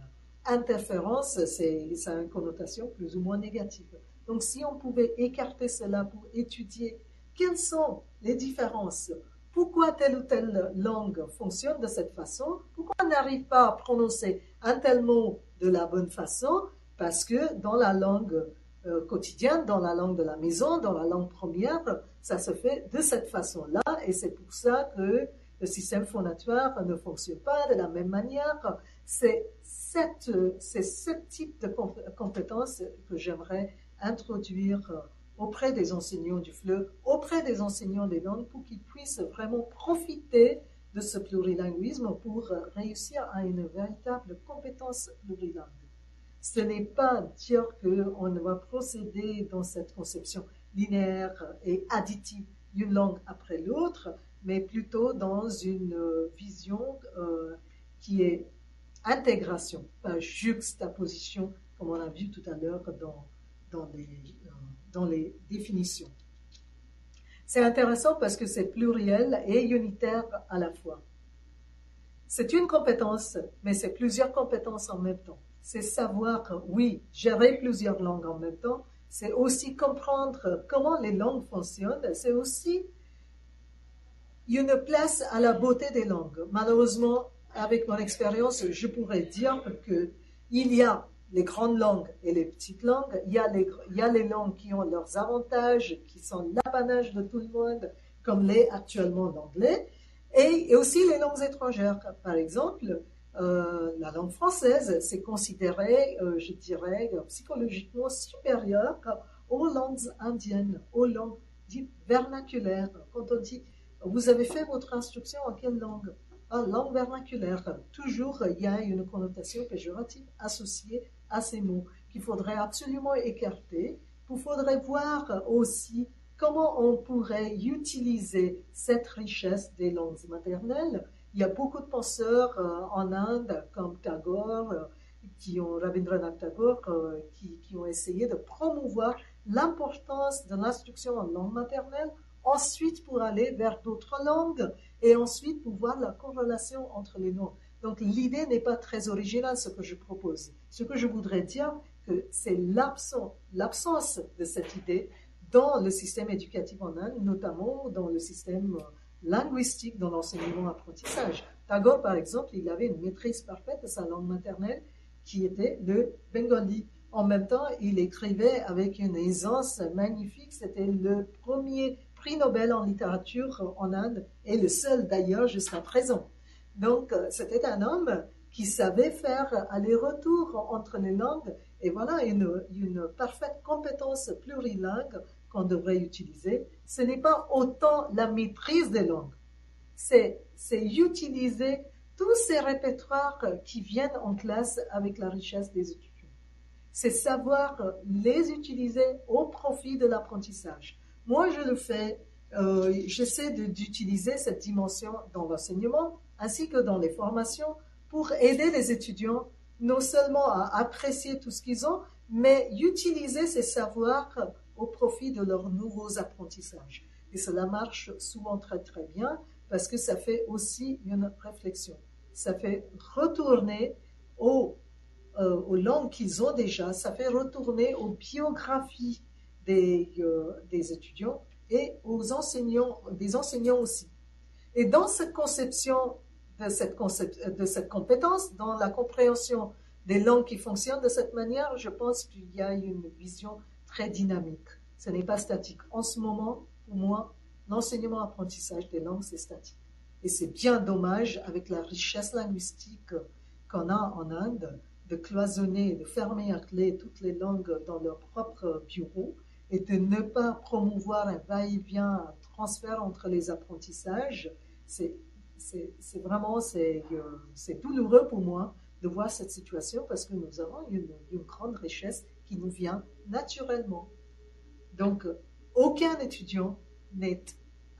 Interférence, ça a une connotation plus ou moins négative. Donc si on pouvait écarter cela pour étudier quelles sont les différences, pourquoi telle ou telle langue fonctionne de cette façon, pourquoi on n'arrive pas à prononcer un tel mot de la bonne façon, parce que dans la langue euh, quotidienne, dans la langue de la maison, dans la langue première, ça se fait de cette façon-là, et c'est pour ça que le système phonatoire ne fonctionne pas de la même manière. C'est ce type de compétences que j'aimerais introduire euh, auprès des enseignants du fleuve, auprès des enseignants des langues, pour qu'ils puissent vraiment profiter de ce plurilinguisme pour euh, réussir à une véritable compétence plurilingue. Ce n'est pas dire qu'on va procéder dans cette conception linéaire et additive d'une langue après l'autre, mais plutôt dans une vision euh, qui est intégration, pas juxtaposition, comme on a vu tout à l'heure dans, dans, les, euh, dans les définitions. C'est intéressant parce que c'est pluriel et unitaire à la fois. C'est une compétence, mais c'est plusieurs compétences en même temps. C'est savoir, oui, gérer plusieurs langues en même temps. C'est aussi comprendre comment les langues fonctionnent. C'est aussi une place à la beauté des langues. Malheureusement, avec mon expérience, je pourrais dire que il y a les grandes langues et les petites langues, il y a les, il y a les langues qui ont leurs avantages, qui sont l'apanage de tout le monde, comme l'est actuellement l'anglais, et, aussi les langues étrangères. Par exemple, euh, la langue française, c'est considéré, euh, je dirais, psychologiquement supérieur aux langues indiennes, aux langues dites vernaculaires. Quand on dit, vous avez fait votre instruction en quelle langue? En langue vernaculaire, toujours il y a une connotation péjorative associée à ces mots qu'il faudrait absolument écarter. Il faudrait voir aussi comment on pourrait utiliser cette richesse des langues maternelles. Il y a beaucoup de penseurs euh, en Inde, comme Tagore, euh, qui ont, Rabindranath Tagore, euh, qui, qui, ont essayé de promouvoir l'importance de l'instruction en langue maternelle, ensuite pour aller vers d'autres langues, et ensuite pour voir la corrélation entre les langues. Donc l'idée n'est pas très originale, ce que je propose. Ce que je voudrais dire, c'est l'absence de cette idée dans le système éducatif en Inde, notamment dans le système linguistique, dans l'enseignement-apprentissage. Tagore, par exemple, il avait une maîtrise parfaite de sa langue maternelle, qui était le bengali. En même temps, il écrivait avec une aisance magnifique. C'était le premier prix Nobel en littérature en Inde et le seul d'ailleurs jusqu'à présent. Donc, euh, c'était un homme qui savait faire aller-retour entre les langues et voilà une, une parfaite compétence plurilingue qu'on devrait utiliser. Ce n'est pas autant la maîtrise des langues, c'est, utiliser tous ces répertoires qui viennent en classe avec la richesse des étudiants. C'est savoir les utiliser au profit de l'apprentissage. Moi, je le fais, euh, j'essaie d'utiliser cette dimension dans l'enseignement ainsi que dans les formations pour aider les étudiants non seulement à apprécier tout ce qu'ils ont, mais utiliser ces savoirs au profit de leurs nouveaux apprentissages. Et cela marche souvent très très bien parce que ça fait aussi une réflexion. Ça fait retourner aux, euh, aux langues qu'ils ont déjà, ça fait retourner aux biographies des, euh, des étudiants et aux enseignants, des enseignants aussi. Et dans cette conception de cette, de cette compétence, dans la compréhension des langues qui fonctionnent de cette manière, je pense qu'il y a une vision très dynamique. Ce n'est pas statique. En ce moment, pour moi, l'enseignement-apprentissage des langues, c'est statique. Et c'est bien dommage, avec la richesse linguistique qu'on a en Inde, de cloisonner, de fermer à clé toutes les langues dans leur propre bureau et de ne pas promouvoir un va-et-vient, un transfert entre les apprentissages, c'est vraiment c'est douloureux pour moi de voir cette situation parce que nous avons une, grande richesse qui nous vient naturellement. Donc, aucun étudiant n'est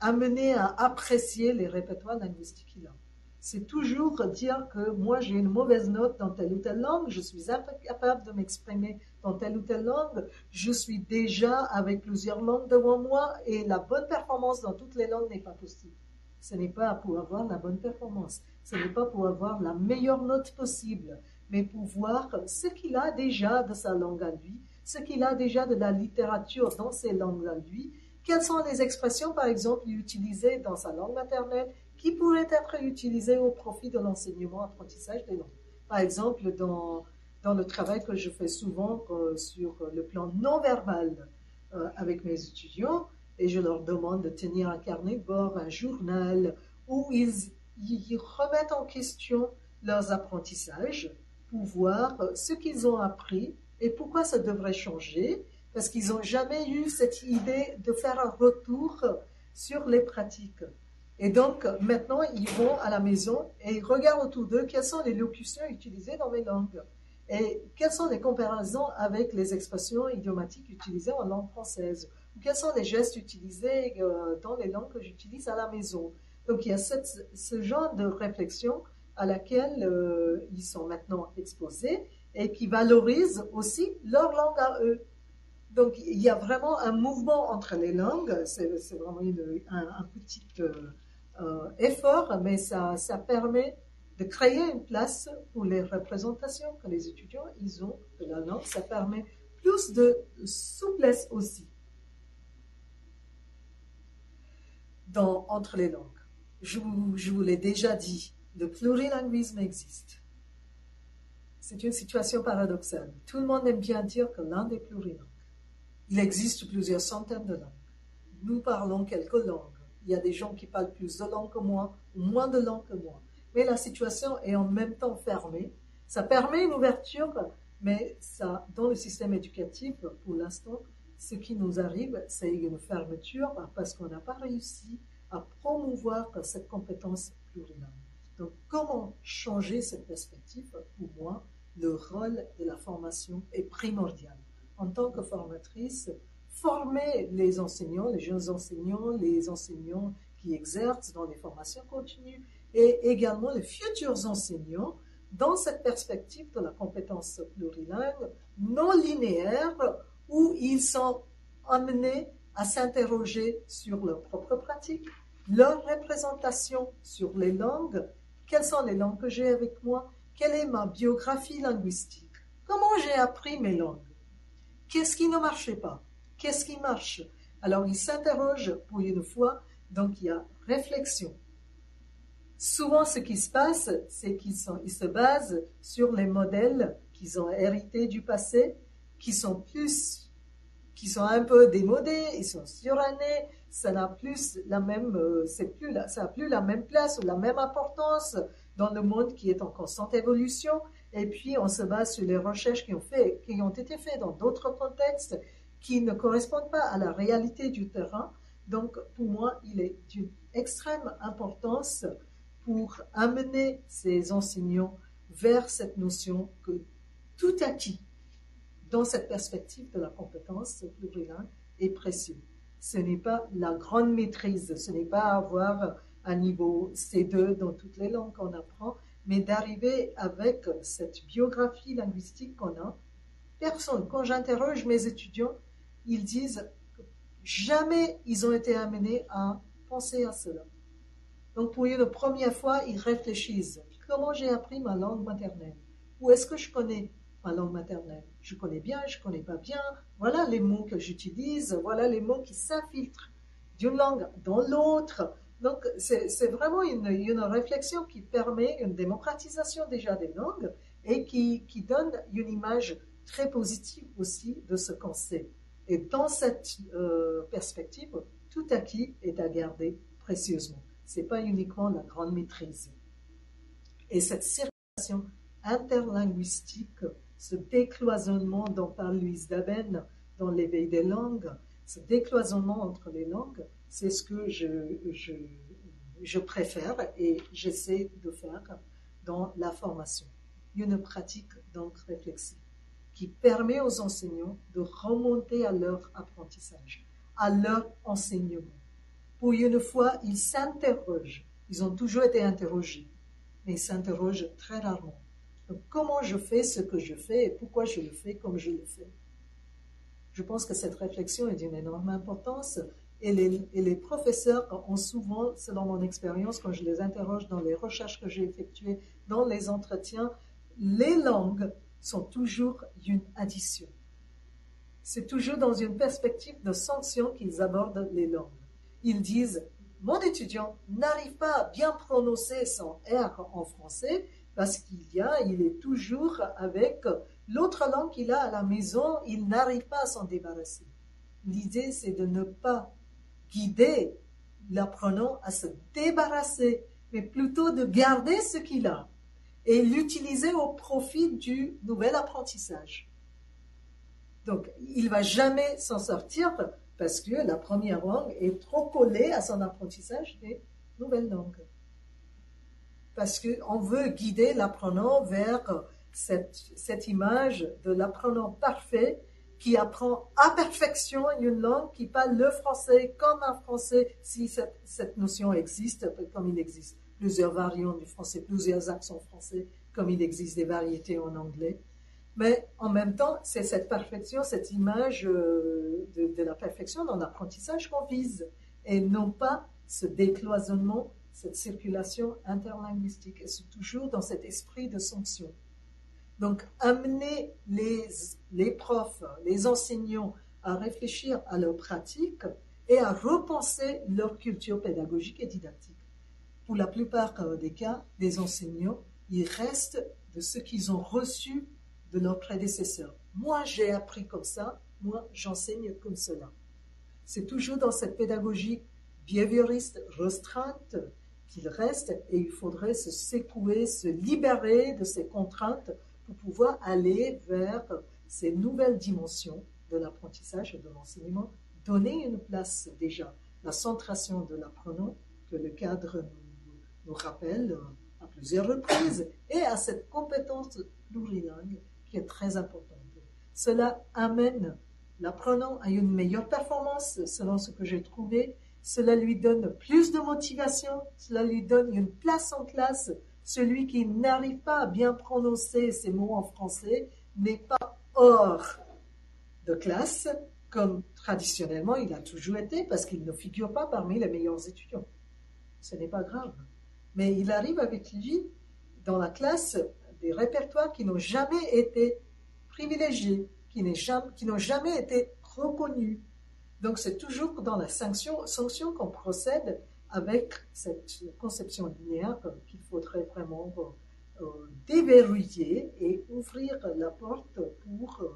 amené à apprécier les répertoires linguistiques a c'est toujours dire que moi j'ai une mauvaise note dans telle ou telle langue, je suis incapable de m'exprimer dans telle ou telle langue, je suis déjà avec plusieurs langues devant moi et la bonne performance dans toutes les langues n'est pas possible. Ce n'est pas pour avoir la bonne performance, ce n'est pas pour avoir la meilleure note possible, mais pour voir ce qu'il a déjà de sa langue à lui, ce qu'il a déjà de la littérature dans ses langues à lui, quelles sont les expressions, par exemple, utilisées dans sa langue maternelle qui pourraient être utilisées au profit de l'enseignement-apprentissage des langues? Par exemple, dans, dans le travail que je fais souvent euh, sur le plan non verbal euh, avec mes étudiants, et je leur demande de tenir un bord, un journal, où ils, ils remettent en question leurs apprentissages pour voir ce qu'ils ont appris et pourquoi ça devrait changer, parce qu'ils n'ont jamais eu cette idée de faire un retour sur les pratiques. Et donc, maintenant, ils vont à la maison et ils regardent autour d'eux quelles sont les locutions utilisées dans mes langues. Et quelles sont les comparaisons avec les expressions idiomatiques utilisées en langue française Quels sont les gestes utilisés euh, dans les langues que j'utilise à la maison Donc il y a ce genre de réflexion à laquelle euh, ils sont maintenant exposés et qui valorise aussi leur langue à eux. Donc il y a vraiment un mouvement entre les langues, c'est vraiment un, petit euh, effort, mais ça, ça permet de créer une place pour les représentations que les étudiants ils ont de la langue. Ça permet plus de souplesse aussi dans, entre les langues. Je vous l'ai déjà dit, le plurilinguisme existe. C'est une situation paradoxale. Tout le monde aime bien dire que l'Inde est plurilingue. Il existe plusieurs centaines de langues. Nous parlons quelques langues. Il y a des gens qui parlent plus de langues que moi, ou moins de langues que moi. Mais la situation est en même temps fermée. Ça permet une ouverture, mais ça, dans le système éducatif, pour l'instant, ce qui nous arrive, c'est une fermeture parce qu'on n'a pas réussi à promouvoir cette compétence plurilingue. Donc, comment changer cette perspective Pour moi, le rôle de la formation est primordial. En tant que formatrice, former les enseignants, les jeunes enseignants, les enseignants qui exercent dans les formations continues et également les futurs enseignants dans cette perspective de la compétence plurilingue non linéaire où ils sont amenés à s'interroger sur leur propre pratique, leur représentation sur les langues. Quelles sont les langues que j'ai avec moi? Quelle est ma biographie linguistique? Comment j'ai appris mes langues? Qu'est-ce qui ne marchait pas? Qu'est-ce qui marche? Alors, ils s'interrogent pour une fois, donc il y a réflexion. Souvent, ce qui se passe, c'est qu'ils se basent sur les modèles qu'ils ont hérités du passé, qui sont plus, qui sont un peu démodés, ils sont surannés, ça n'a plus la même, euh, c'est plus ça a plus la même place ou la même importance dans le monde qui est en constante évolution. Et puis, on se base sur les recherches qui ont, fait, qui ont été faites dans d'autres contextes qui ne correspondent pas à la réalité du terrain. Donc, pour moi, il est d'une extrême importance pour amener ces enseignants vers cette notion que tout acquis dans cette perspective de la compétence plurilingue est précieux ce n'est pas la grande maîtrise, ce n'est pas avoir un niveau C2 dans toutes les langues qu'on apprend, mais d'arriver avec cette biographie linguistique qu'on a. Personne, quand j'interroge mes étudiants, ils disent jamais ils ont été amenés à penser à cela. Donc pour une première fois, ils réfléchissent. Comment j'ai appris ma langue maternelle? Où est-ce que je connais ma langue maternelle Je connais bien, je connais pas bien. Voilà les mots que j'utilise, voilà les mots qui s'infiltrent d'une langue dans l'autre. Donc, c'est vraiment une, une, réflexion qui permet une démocratisation déjà des langues et qui, qui donne une image très positive aussi de ce qu'on sait. Et dans cette euh, perspective, tout acquis est à garder précieusement. C'est pas uniquement la grande maîtrise. Et cette circulation interlinguistique ce décloisonnement dont parle Louise Daben dans l'éveil des langues, ce décloisonnement entre les langues, c'est ce que je, je, je préfère et j'essaie de faire dans la formation. Une pratique donc réflexive qui permet aux enseignants de remonter à leur apprentissage, à leur enseignement. Pour une fois, ils s'interrogent. Ils ont toujours été interrogés, mais ils s'interrogent très rarement comment je fais ce que je fais et pourquoi je le fais comme je le fais? Je pense que cette réflexion est d'une énorme importance et les, et les, professeurs ont souvent, selon mon expérience, quand je les interroge dans les recherches que j'ai effectuées, dans les entretiens, les langues sont toujours une addition. C'est toujours dans une perspective de sanction qu'ils abordent les langues. Ils disent, mon étudiant n'arrive pas à bien prononcer son R en français, parce qu'il y a, il est toujours avec l'autre langue qu'il a à la maison, il n'arrive pas à s'en débarrasser. L'idée, c'est de ne pas guider l'apprenant à se débarrasser, mais plutôt de garder ce qu'il a et l'utiliser au profit du nouvel apprentissage. Donc, il va jamais s'en sortir parce que la première langue est trop collée à son apprentissage des nouvelles langues parce qu'on veut guider l'apprenant vers cette, image de l'apprenant parfait qui apprend à perfection une langue, qui parle le français comme un français, si cette, cette notion existe, comme il existe plusieurs variantes du français, plusieurs accents français, comme il existe des variétés en anglais. Mais en même temps, c'est cette perfection, cette image euh, de, de la perfection dans l'apprentissage qu'on vise, et non pas ce décloisonnement, cette circulation interlinguistique. Et c'est toujours dans cet esprit de sanction. Donc, amener les, les profs, les enseignants à réfléchir à leur pratique et à repenser leur culture pédagogique et didactique. Pour la plupart euh, des cas, des enseignants, ils restent de ce qu'ils ont reçu de leurs prédécesseurs. Moi, j'ai appris comme ça, moi, j'enseigne comme cela. C'est toujours dans cette pédagogie behavioriste restreinte qu'il reste et il faudrait se secouer, se libérer de ces contraintes pour pouvoir aller vers ces nouvelles dimensions de l'apprentissage et de l'enseignement, donner une place déjà, la centration de l'apprenant que le cadre nous, rappelle à plusieurs reprises et à cette compétence plurilingue qui est très importante. Cela amène l'apprenant à une meilleure performance selon ce que j'ai trouvé. Cela lui donne plus de motivation, cela lui donne une place en classe celui qui n'arrive pas à bien prononcer ces mots en français n'est pas hors de classe, comme traditionnellement il a toujours été, parce qu'il ne figure pas parmi les meilleurs étudiants. Ce n'est pas grave. Mais il arrive avec lui dans la classe des répertoires qui n'ont jamais été privilégiés, qui n'ont jamais été reconnus. Donc c'est toujours dans la sanction, qu'on procède avec cette conception linéaire qu'il faudrait vraiment euh, déverrouiller et ouvrir la porte pour euh,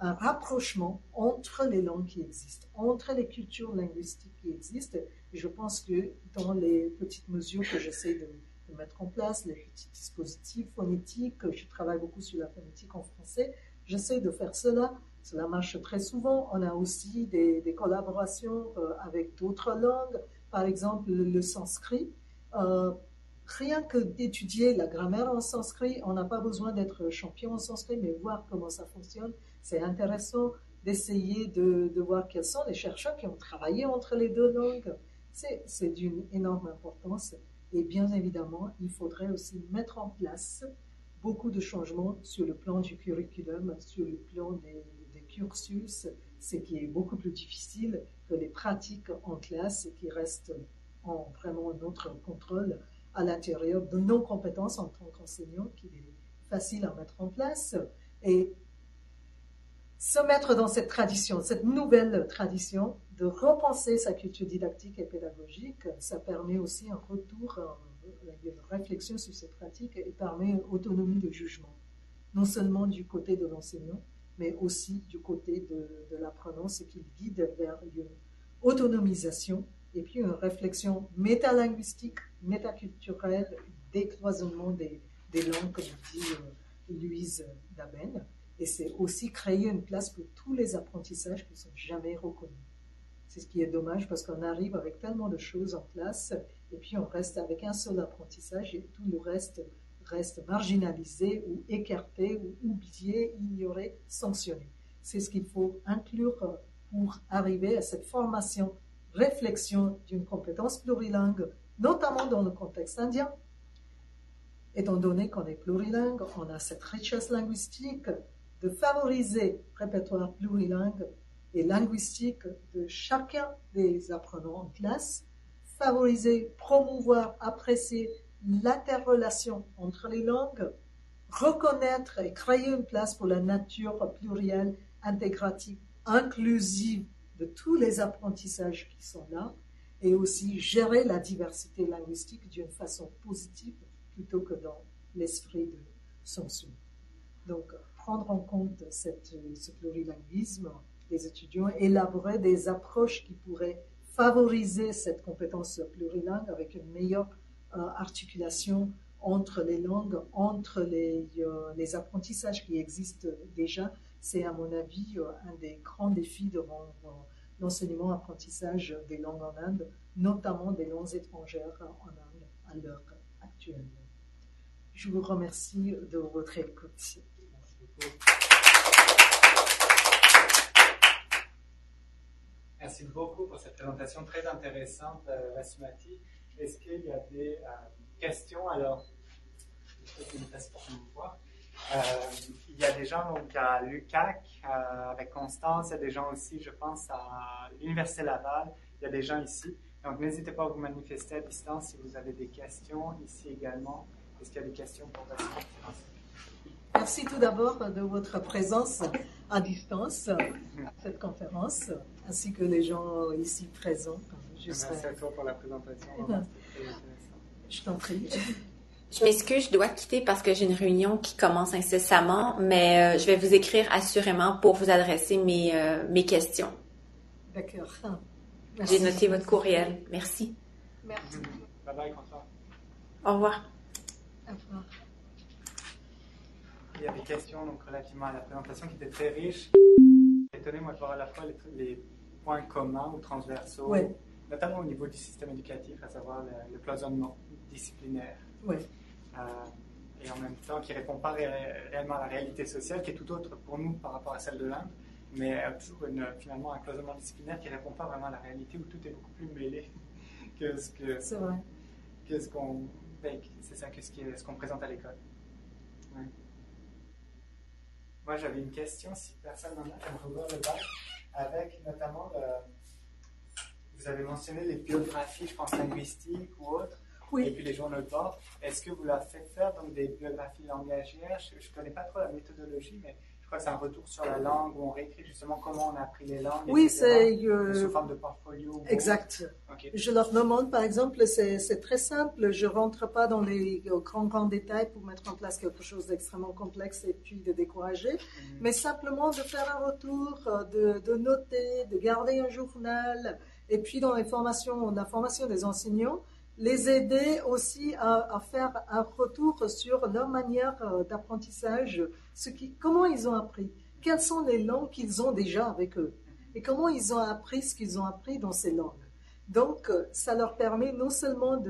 un rapprochement entre les langues qui existent, entre les cultures linguistiques qui existent. Et je pense que dans les petites mesures que j'essaie de, mettre en place, les petits dispositifs phonétiques, je travaille beaucoup sur la phonétique en français, j'essaie de faire cela. Cela marche très souvent. On a aussi des, collaborations euh, avec d'autres langues par exemple le, sanskrit. Euh, rien que d'étudier la grammaire en sanskrit, on n'a pas besoin d'être champion en sanskrit, mais voir comment ça fonctionne, c'est intéressant d'essayer de, voir quels sont les chercheurs qui ont travaillé entre les deux langues. C'est d'une énorme importance. Et bien évidemment, il faudrait aussi mettre en place beaucoup de changements sur le plan du curriculum, sur le plan des cursus, ce qui est beaucoup plus difficile que les pratiques en classe qui restent en vraiment notre contrôle à l'intérieur de nos compétences en tant qu'enseignants, qui est facile à mettre en place. Et se mettre dans cette tradition, cette nouvelle tradition de repenser sa culture didactique et pédagogique, ça permet aussi un retour, une réflexion sur ces pratiques et permet autonomie de jugement, non seulement du côté de l'enseignant, mais aussi du côté de, l'apprenant, ce qui guide vers une autonomisation et puis une réflexion métalinguistique, métaculturelle, décloisonnement des, des langues, comme dit euh, Louise Daben. Et c'est aussi créer une place pour tous les apprentissages qui ne sont jamais reconnus. C'est ce qui est dommage parce qu'on arrive avec tellement de choses en classe et puis on reste avec un seul apprentissage et tout le reste reste marginalisé ou écarté ou oublié, ignoré, sanctionné. C'est ce qu'il faut inclure pour arriver à cette formation, réflexion d'une compétence plurilingue, notamment dans le contexte indien. Étant donné qu'on est plurilingue, on a cette richesse linguistique de favoriser répertoire plurilingue et linguistique de chacun des apprenants en classe, favoriser, promouvoir, apprécier l'interrelation entre les langues, reconnaître et créer une place pour la nature plurielle, intégrative, inclusive de tous les apprentissages qui sont là, et aussi gérer la diversité linguistique d'une façon positive plutôt que dans l'esprit de sanction. Donc, prendre en compte cette, ce plurilinguisme des étudiants, élaborer des approches qui pourraient favoriser cette compétence plurilingue avec une meilleure articulation entre les langues, entre les, euh, les, apprentissages qui existent déjà. C'est à mon avis euh, un des grands défis devant l'enseignement-apprentissage des langues en Inde, notamment des langues étrangères en Inde à l'heure actuelle. Je vous remercie de votre écoute. Merci beaucoup. Pour cette présentation très intéressante, euh, Vasumati. Est-ce qu'il y a des euh, questions? Alors. Euh, il y a des gens donc, à l'UCAC euh, avec Constance, il y a des gens aussi, je pense, à l'Université Laval, il y a des gens ici. Donc n'hésitez pas à vous manifester à distance si vous avez des questions ici également. Est-ce qu'il y a des questions pour Vasumati Merci tout d'abord de votre présence à distance à cette conférence, ainsi que les gens ici présents. Je Merci à toi pour la présentation. Je t'en prie. Je m'excuse, je dois quitter parce que j'ai une réunion qui commence incessamment, mais euh, je vais vous écrire assurément pour vous adresser mes, euh, mes questions. D'accord. J'ai noté votre courriel. Merci. Merci. Bye bye, François. Au revoir. Au revoir. Il y a des questions donc, relativement à la présentation qui étaient très riches. Étonné, moi, de voir à la fois les, points communs ou transversaux, notamment au niveau du système éducatif, à savoir le, cloisonnement disciplinaire. Oui. Euh, et en même temps qui ne répond pas réellement à la réalité sociale, qui est tout autre pour nous par rapport à celle de l'Inde, mais toujours une, finalement un cloisonnement disciplinaire qui ne répond pas vraiment à la réalité, où tout est beaucoup plus mêlé que ce que c'est vrai. que ce qu'on ben, c'est ça que ce qu'on présente à l'école. Moi, j'avais une question, si personne n'en a, j'aimerais ouvrir le bac, avec notamment, vous avez mentionné les biographies, je pense, linguistiques ou autres, et puis les journaux de bord. Est-ce que vous leur faites faire donc, des biographies langagières? Je ne connais pas trop la méthodologie, mais je crois que c'est un retour sur la langue où on réécrit justement comment on a appris les langues. Oui, c'est. Euh, sous forme de portfolio. Exact. Je leur demande, par exemple, c'est très simple, je ne rentre pas dans les grands, grands détails pour mettre en place quelque chose d'extrêmement complexe et puis de décourager, mhm. mais simplement de faire un retour, euh, de, de, noter, de garder un journal, et puis dans les formations, la formation des enseignants, les aider aussi à, faire un retour sur leur manière euh, d'apprentissage, ce qui, comment ils ont appris, quelles sont les langues qu'ils ont déjà avec eux et comment ils ont appris ce qu'ils ont appris dans ces langues. Donc, euh, ça leur permet non seulement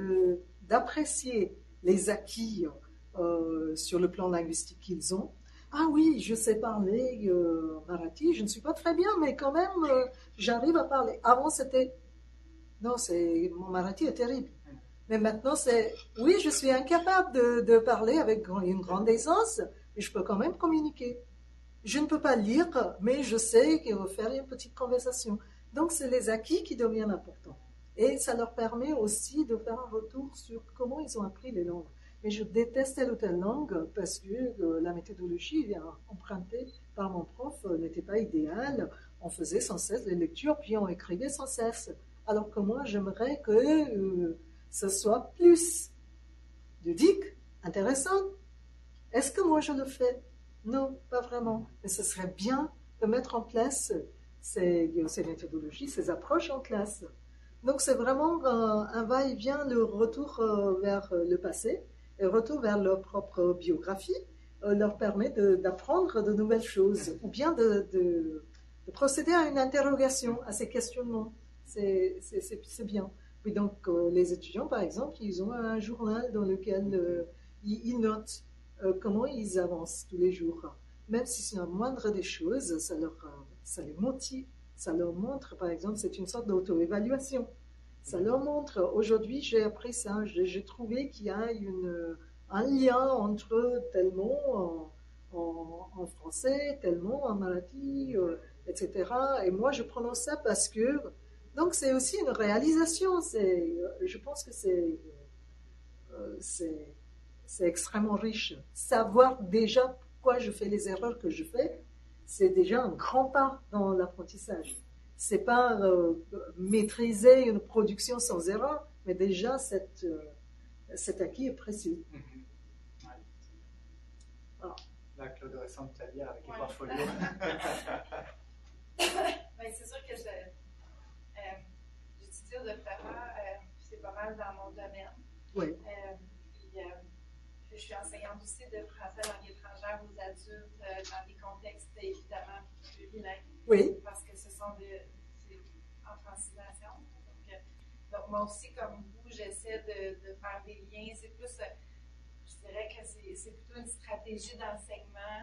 d'apprécier les acquis euh, sur le plan linguistique qu'ils ont. Ah oui, je sais parler marathi, je ne suis pas très bien, mais quand même, j'arrive à parler. Avant, c'était... Non, mon marathi est terrible. Mais maintenant, c'est oui, je suis incapable de, parler avec une grande aisance, mais je peux quand même communiquer. Je ne peux pas lire, mais je sais faire une petite conversation. Donc, c'est les acquis qui deviennent importants. Et ça leur permet aussi de faire un retour sur comment ils ont appris les langues. Mais je déteste telle ou telle langue parce que euh, la méthodologie empruntée par mon prof euh, n'était pas idéale. On faisait sans cesse les lectures, puis on écrivait sans cesse. Alors que moi, j'aimerais que euh, ce soit plus ludique, intéressant. Est-ce que moi je le fais? Non, pas vraiment. Mais ce serait bien de mettre en place ces, méthodologies, ces approches en classe. Donc c'est vraiment un, va-et-vient, le retour vers le passé, retour vers leur propre biographie, euh, leur permet d'apprendre de, nouvelles choses, ou bien de, de, procéder à une interrogation, à ces questionnements. C'est bien donc, euh, les étudiants, par exemple, ils ont un journal dans lequel euh, ils, notent euh, comment ils avancent tous les jours. Même si c'est la moindre des choses, ça, leur, ça les motive. Ça leur montre, par exemple, c'est une sorte d'auto-évaluation. Ça leur montre, aujourd'hui j'ai appris ça, j'ai trouvé qu'il y a un lien entre tel mot en, français, tel mot en maladie, etc. Et moi je prononce ça parce que donc c'est aussi une réalisation. Je pense que euh, c'est, extrêmement riche. Savoir déjà pourquoi je fais les erreurs que je fais, c'est déjà un grand pas dans l'apprentissage. C'est pas euh, maîtriser une production sans erreur, mais déjà cette, euh, cet acquis est précieux. Mm-hmm. Là, Claude récente dire avec les portfolios. c'est sûr que je, de euh, c'est pas mal dans mon domaine. Oui. Euh, puis, euh, je suis enseignante aussi de français langue étrangère aux adultes dans des contextes évidemment bilingues. Oui. Parce sont des. en francisation. Donc, moi aussi, comme vous, j'essaie de, faire des liens. C'est plus, je dirais que c'est plutôt une stratégie d'enseignement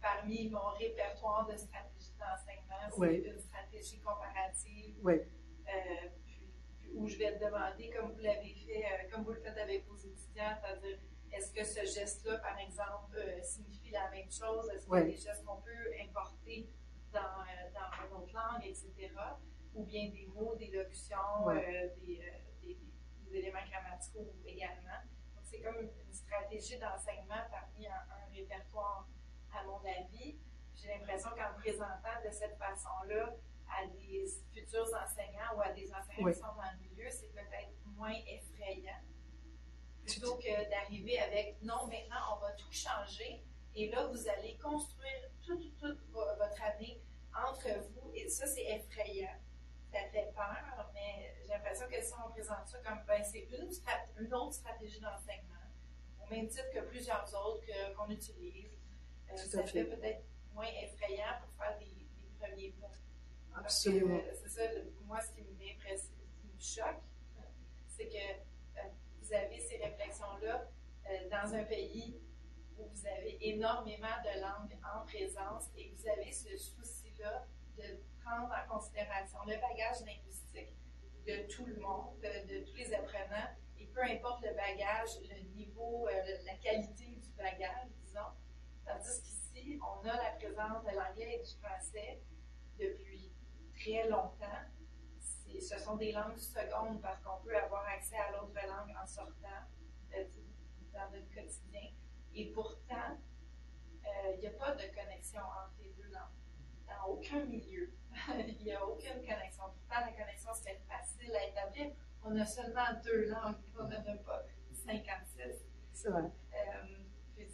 parmi mon répertoire de stratégies d'enseignement. C'est une stratégie comparative. Oui. Euh, où je vais te demander, comme vous l'avez fait, euh, comme vous le faites avec vos étudiants, c'est-à-dire est-ce que ce geste-là, par exemple, euh, signifie la même chose? Est-ce qu'il y a des gestes qu'on peut importer dans, euh, dans notre langue, etc.? Ou bien des mots, des locutions, des, des, éléments grammaticaux également. Donc, c'est comme une stratégie d'enseignement parmi un, répertoire, à mon avis. J'ai l'impression qu'en présentant de cette façon-là, à des futurs enseignants ou à des enseignants qui sont dans le milieu, c'est peut-être moins effrayant. Plutôt que d'arriver avec non, maintenant on va tout changer et là vous allez construire toute, votre année entre vous et ça c'est effrayant. Ça fait peur, mais j'ai l'impression que si on présente ça comme ben, c'est une, une, autre stratégie d'enseignement, au même titre que plusieurs autres qu'on utilise, euh, ça fait, peut-être moins effrayant pour faire des, des premiers pas. Absolument. C'est ça, moi, ce qui me choque, c'est que euh, vous avez ces réflexions-là euh, dans un pays où vous avez énormément de langues en présence et vous avez ce souci-là de prendre en considération le bagage linguistique de tout le monde, de, tous les apprenants, peu importe le bagage, le niveau, euh, la qualité du bagage, disons. Tandis qu'ici, on a la présence de l'anglais et du français depuis très longtemps. Ce sont des langues secondes parce qu'on peut avoir accès à l'autre langue en sortant dans notre quotidien. Et pourtant, euh, il n'y a pas de connexion entre les deux langues. Dans aucun milieu, il n'y a aucune connexion. Pourtant, la connexion, c'est facile à établir. On a seulement deux langues, on n'en a pas 56. C'est vrai. Euh,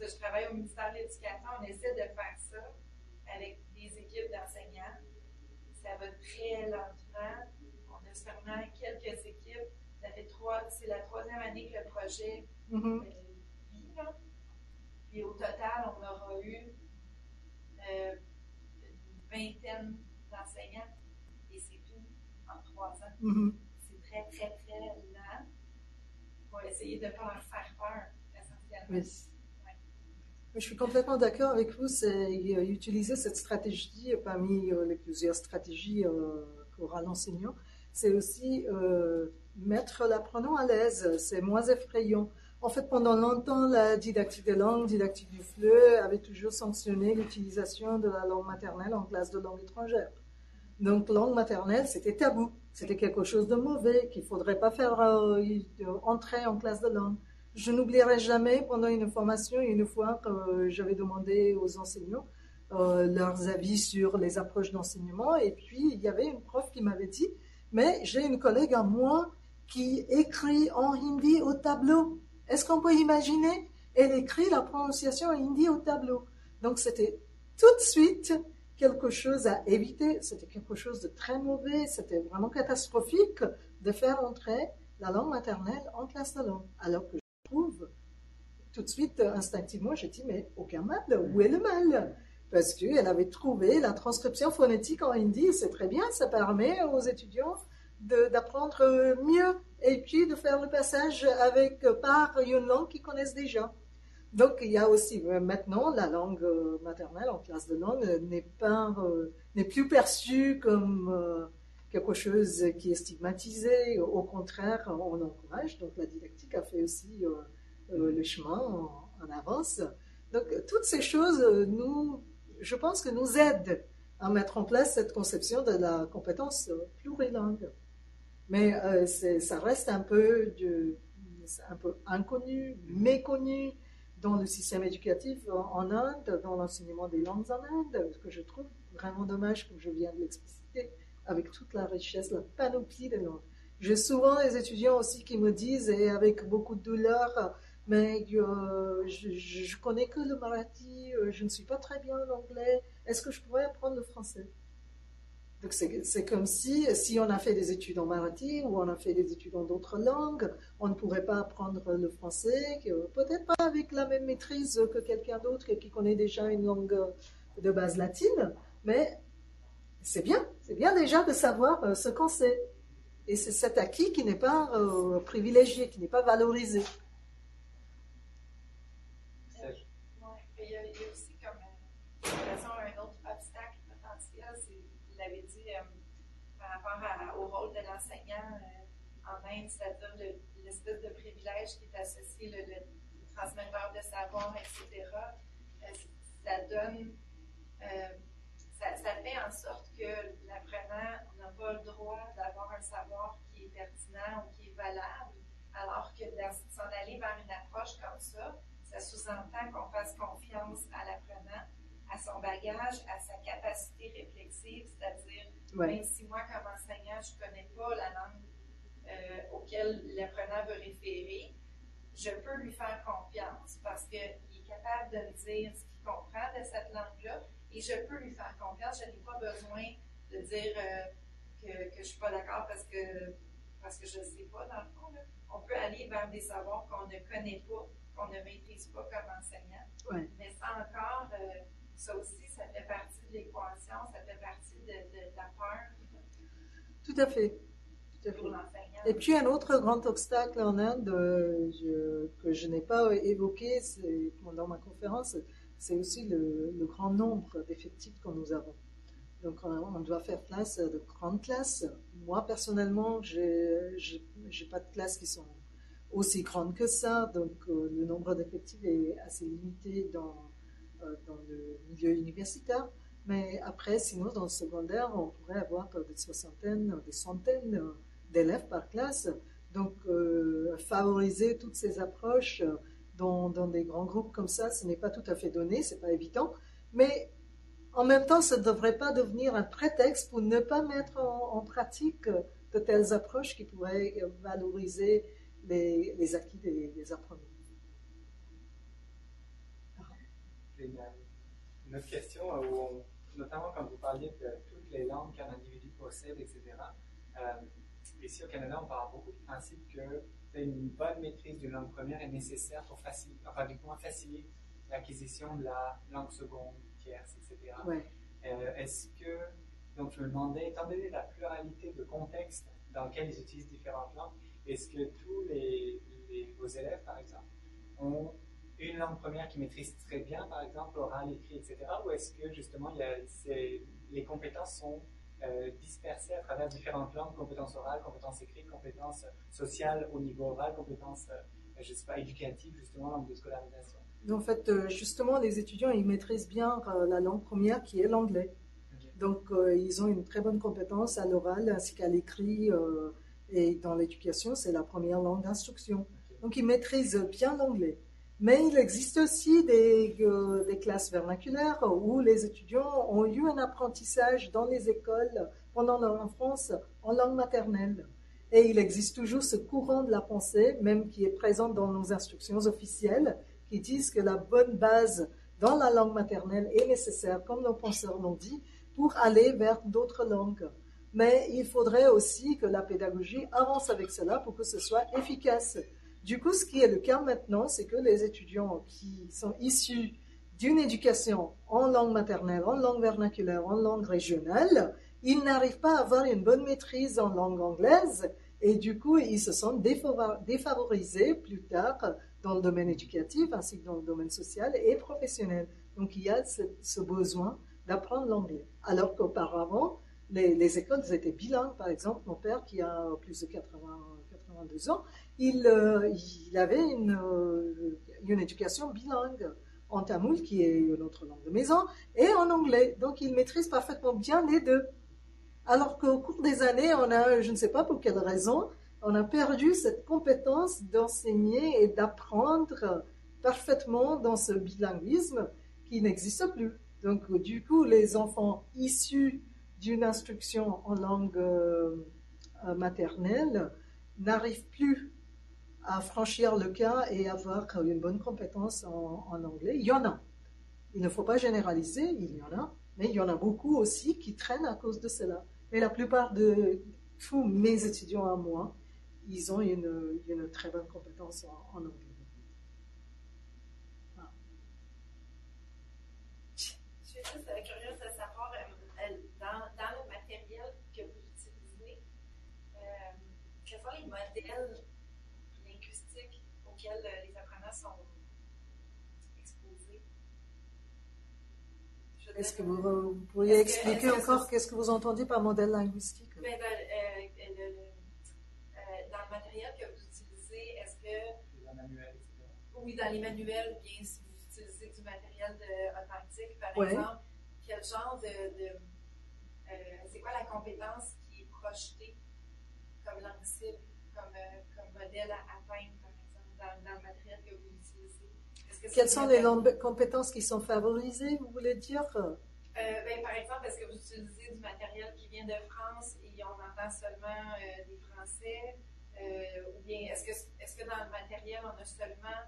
je travaille au ministère de l'Éducation, on essaie de faire ça avec des équipes d'enseignants ça va très lentement. On a seulement quelques équipes. Ça fait trois, c'est la troisième année que le projet mm-hmm. vit. Puis au total, on aura eu euh, une vingtaine d'enseignants et c'est tout en trois ans. Mm-hmm. Très, très, très lent pour essayer de ne pas leur faire peur, essentiellement. Je suis complètement d'accord avec vous. C'est utiliser cette stratégie parmi euh, les plusieurs stratégies euh, qu'aura l'enseignant. C'est aussi euh, mettre l'apprenant à l'aise. C'est moins effrayant. En fait, pendant longtemps, la didactique des langues, didactique du FLE, avait toujours sanctionné l'utilisation de la langue maternelle en classe de langue étrangère. Donc, langue maternelle, c'était tabou. C'était quelque chose de mauvais qu'il faudrait pas faire entrer en classe de langue. Je n'oublierai jamais pendant une formation, une fois que j'avais demandé aux enseignants euh, leurs avis sur les approches d'enseignement, et puis il y avait une prof qui m'avait dit, mais j'ai une collègue à moi qui écrit en hindi au tableau. Est-ce qu'on peut imaginer? Elle écrit la prononciation en hindi au tableau. Donc c'était tout de suite quelque chose à éviter, c'était quelque chose de très mauvais, c'était vraiment catastrophique de faire entrer la langue maternelle en classe de langue, alors que trouve, tout de suite, instinctivement, j'ai dit, mais aucun mal, où est le mal? Parce qu'elle avait trouvé la transcription phonétique en hindi, c'est très bien, ça permet aux étudiants d'apprendre mieux et puis de faire le passage avec par une langue qu'ils connaissent déjà. Donc il y a aussi euh, maintenant la langue euh, maternelle en classe de langue n'est pas euh, n'est plus perçue comme quelque chose qui est stigmatisé. Au contraire, on encourage. Donc la didactique a fait aussi euh, euh, le chemin en, avance. Donc toutes ces choses, euh, nous, je pense que nous aident à mettre en place cette conception de la compétence plurilingue. Mais ça reste un peu, de, un peu inconnu, méconnu dans le système éducatif en Inde, dans l'enseignement des langues en Inde, ce que je trouve vraiment dommage, comme je viens de l'expliciter avec toute la richesse, la panoplie des langues. J'ai souvent des étudiants aussi qui me disent, et avec beaucoup de douleur, mais euh, je, je, connais que le marathi, euh, je ne suis pas très bien en anglais, est-ce que je pourrais apprendre le français? Donc c'est comme si, si on a fait des études en marathi ou on a fait des études en d'autres langues, on ne pourrait pas apprendre le français, peut-être pas avec la même maîtrise que quelqu'un d'autre qui connaît déjà une langue de base latine, mais c'est bien, c'est bien déjà de savoir euh, ce qu'on sait. Et c'est cet acquis qui n'est pas euh, privilégié, qui n'est pas valorisé. par rapport au de l'enseignant en Inde, c'est-à-dire l'espèce de privilège qui est associé, le, transmetteur de savoir, etc., ça donne, ça, ça, fait en sorte que l'apprenant n'a pas le droit d'avoir un savoir qui est pertinent ou qui est valable, alors que s'en aller vers une approche comme ça, ça sous-entend qu'on fasse confiance à l'apprenant, à son bagage, à sa capacité réflexive, c'est-à-dire, même si moi, comme enseignant, je ne connais pas la langue euh, auquel l'apprenant veut référer, je peux lui faire confiance parce qu'il est capable de me dire ce qu'il comprend de cette langue-là et je peux lui faire confiance. Je n'ai pas besoin de dire euh, que, que je ne suis pas d'accord parce que, parce que je ne sais pas, dans le fond. On peut aller vers des savoirs qu'on ne connaît pas, qu'on ne maîtrise pas comme enseignant. Mais ça encore, euh, ça aussi, ça fait partie de l'équation, ça fait partie de, la peur. Tout à fait. Et puis un autre grand obstacle en Inde euh, que je n'ai pas évoqué pendant ma conférence, c'est aussi le, grand nombre d'effectifs que nous avons. Donc on doit faire place de grandes classes. Moi personnellement, je n'ai pas de classes qui sont aussi grandes que ça, donc euh, le nombre d'effectifs est assez limité dans, dans le milieu universitaire. Mais après, sinon, dans le secondaire, on pourrait avoir des soixantaines, des centaines d'élèves par classe. Donc, euh, favoriser toutes ces approches dans, des grands groupes comme ça, ce n'est pas tout à fait donné, c'est pas évident. Mais en même temps, ça ne devrait pas devenir un prétexte pour ne pas mettre en, pratique de telles approches qui pourraient valoriser les, les acquis des, des apprenants. Une autre question, où notamment quand vous parliez de toutes les langues qu'un individu possède, etc. Ici au Canada, on parle beaucoup du principe que une bonne maîtrise d'une langue première est nécessaire pour faciliter, enfin, faciliter l'acquisition de la langue seconde, tierce, etc. Euh, est-ce que, donc je me demandais, étant donné la pluralité de contextes dans lesquels ils utilisent différentes langues, est-ce que tous les, vos élèves, par exemple, ont une langue première qu'ils maîtrisent très bien, par exemple, oral, écrit, etc., ou est-ce que justement il y a, les compétences sont euh, dispersées à travers différentes langues, compétences orales, compétences écrites, compétences sociales au niveau oral, compétences, euh, je ne sais pas, éducatives, justement, langue de scolarisation? En fait, euh, justement, les étudiants, ils maîtrisent bien la langue première qui est l'anglais. Donc, ils ont une très bonne compétence à l'oral ainsi qu'à l'écrit. et dans l'éducation, c'est la première langue d'instruction. Donc, ils maîtrisent bien l'anglais. Mais il existe aussi des, euh, des, classes vernaculaires où les étudiants ont eu un apprentissage dans les écoles pendant leur enfance en langue maternelle. Et il existe toujours ce courant de la pensée, même qui est présent dans nos instructions officielles, qui disent que la bonne base dans la langue maternelle est nécessaire, comme nos penseurs l'ont dit, pour aller vers d'autres langues. Mais il faudrait aussi que la pédagogie avance avec cela pour que ce soit efficace. Du coup, ce qui est le cas maintenant, c'est que les étudiants qui sont issus d'une éducation en langue maternelle, en langue vernaculaire, en langue régionale, ils n'arrivent pas à avoir une bonne maîtrise en langue anglaise et du coup, ils se sentent défavorisés plus tard dans le domaine éducatif ainsi que dans le domaine social et professionnel. Donc, il y a ce, besoin d'apprendre l'anglais. Alors qu'auparavant, les, les, écoles étaient bilingues. Par exemple, mon père, qui a plus de 80, 82 ans, il, euh, il avait une, euh, une, éducation bilingue en tamoul, qui est notre langue de maison, et en anglais. Donc il maîtrise parfaitement bien les deux. Alors qu'au cours des années, on a, je ne sais pas pour quelle raison, on a perdu cette compétence d'enseigner et d'apprendre parfaitement dans ce bilinguisme qui n'existe plus. Donc, du coup, les enfants issus d'une instruction en langue euh, maternelle n'arrivent plus à franchir le cas et avoir une bonne compétence en, anglais. Il y en a. Il ne faut pas généraliser, il y en a, mais il y en a beaucoup aussi qui traînent à cause de cela. Mais la plupart de tous mes étudiants à moi, ils ont une, très bonne compétence en, anglais de savoir, euh, dans, dans, le matériel que vous utilisez, euh, quels sont les modèles euh, les apprenants sont exposés. Je veux Est-ce que vous, pourriez expliquer encore qu'est-ce que vous entendez par modèle linguistique ben, dans, le, dans, le, matériel que vous utilisez, est-ce que... Dans manuel, Oui, dans les manuels, bien si vous utilisez du matériel de, authentique, par exemple, quel genre de... c'est quoi la compétence qui est projetée comme langue cible, comme, comme modèle à atteindre, par exemple, dans, dans le matériel que vous utilisez? Quelles sont les compétences qui sont favorisées, vous voulez dire? Euh, ben, Par exemple, est-ce que vous utilisez du matériel qui vient de France et on entend seulement euh, des Français? Euh, Ou bien est-ce que, est que dans le matériel, on a seulement.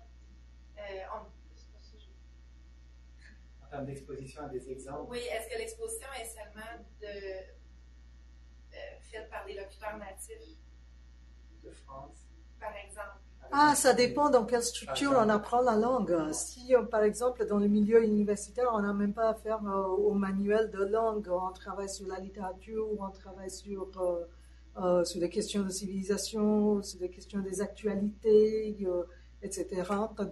On... En termes d'exposition à des exemples. Oui, est-ce que l'exposition est seulement de, faite par des locuteurs natifs? De France. Par exemple ah, ça dépend dans quelle structure on apprend la langue. Si, euh, par exemple, dans le milieu universitaire, on n'a même pas affaire euh, au manuel de langue, on travaille sur la littérature, on travaille sur, euh, sur des questions de civilisation, sur des questions des actualités, etc.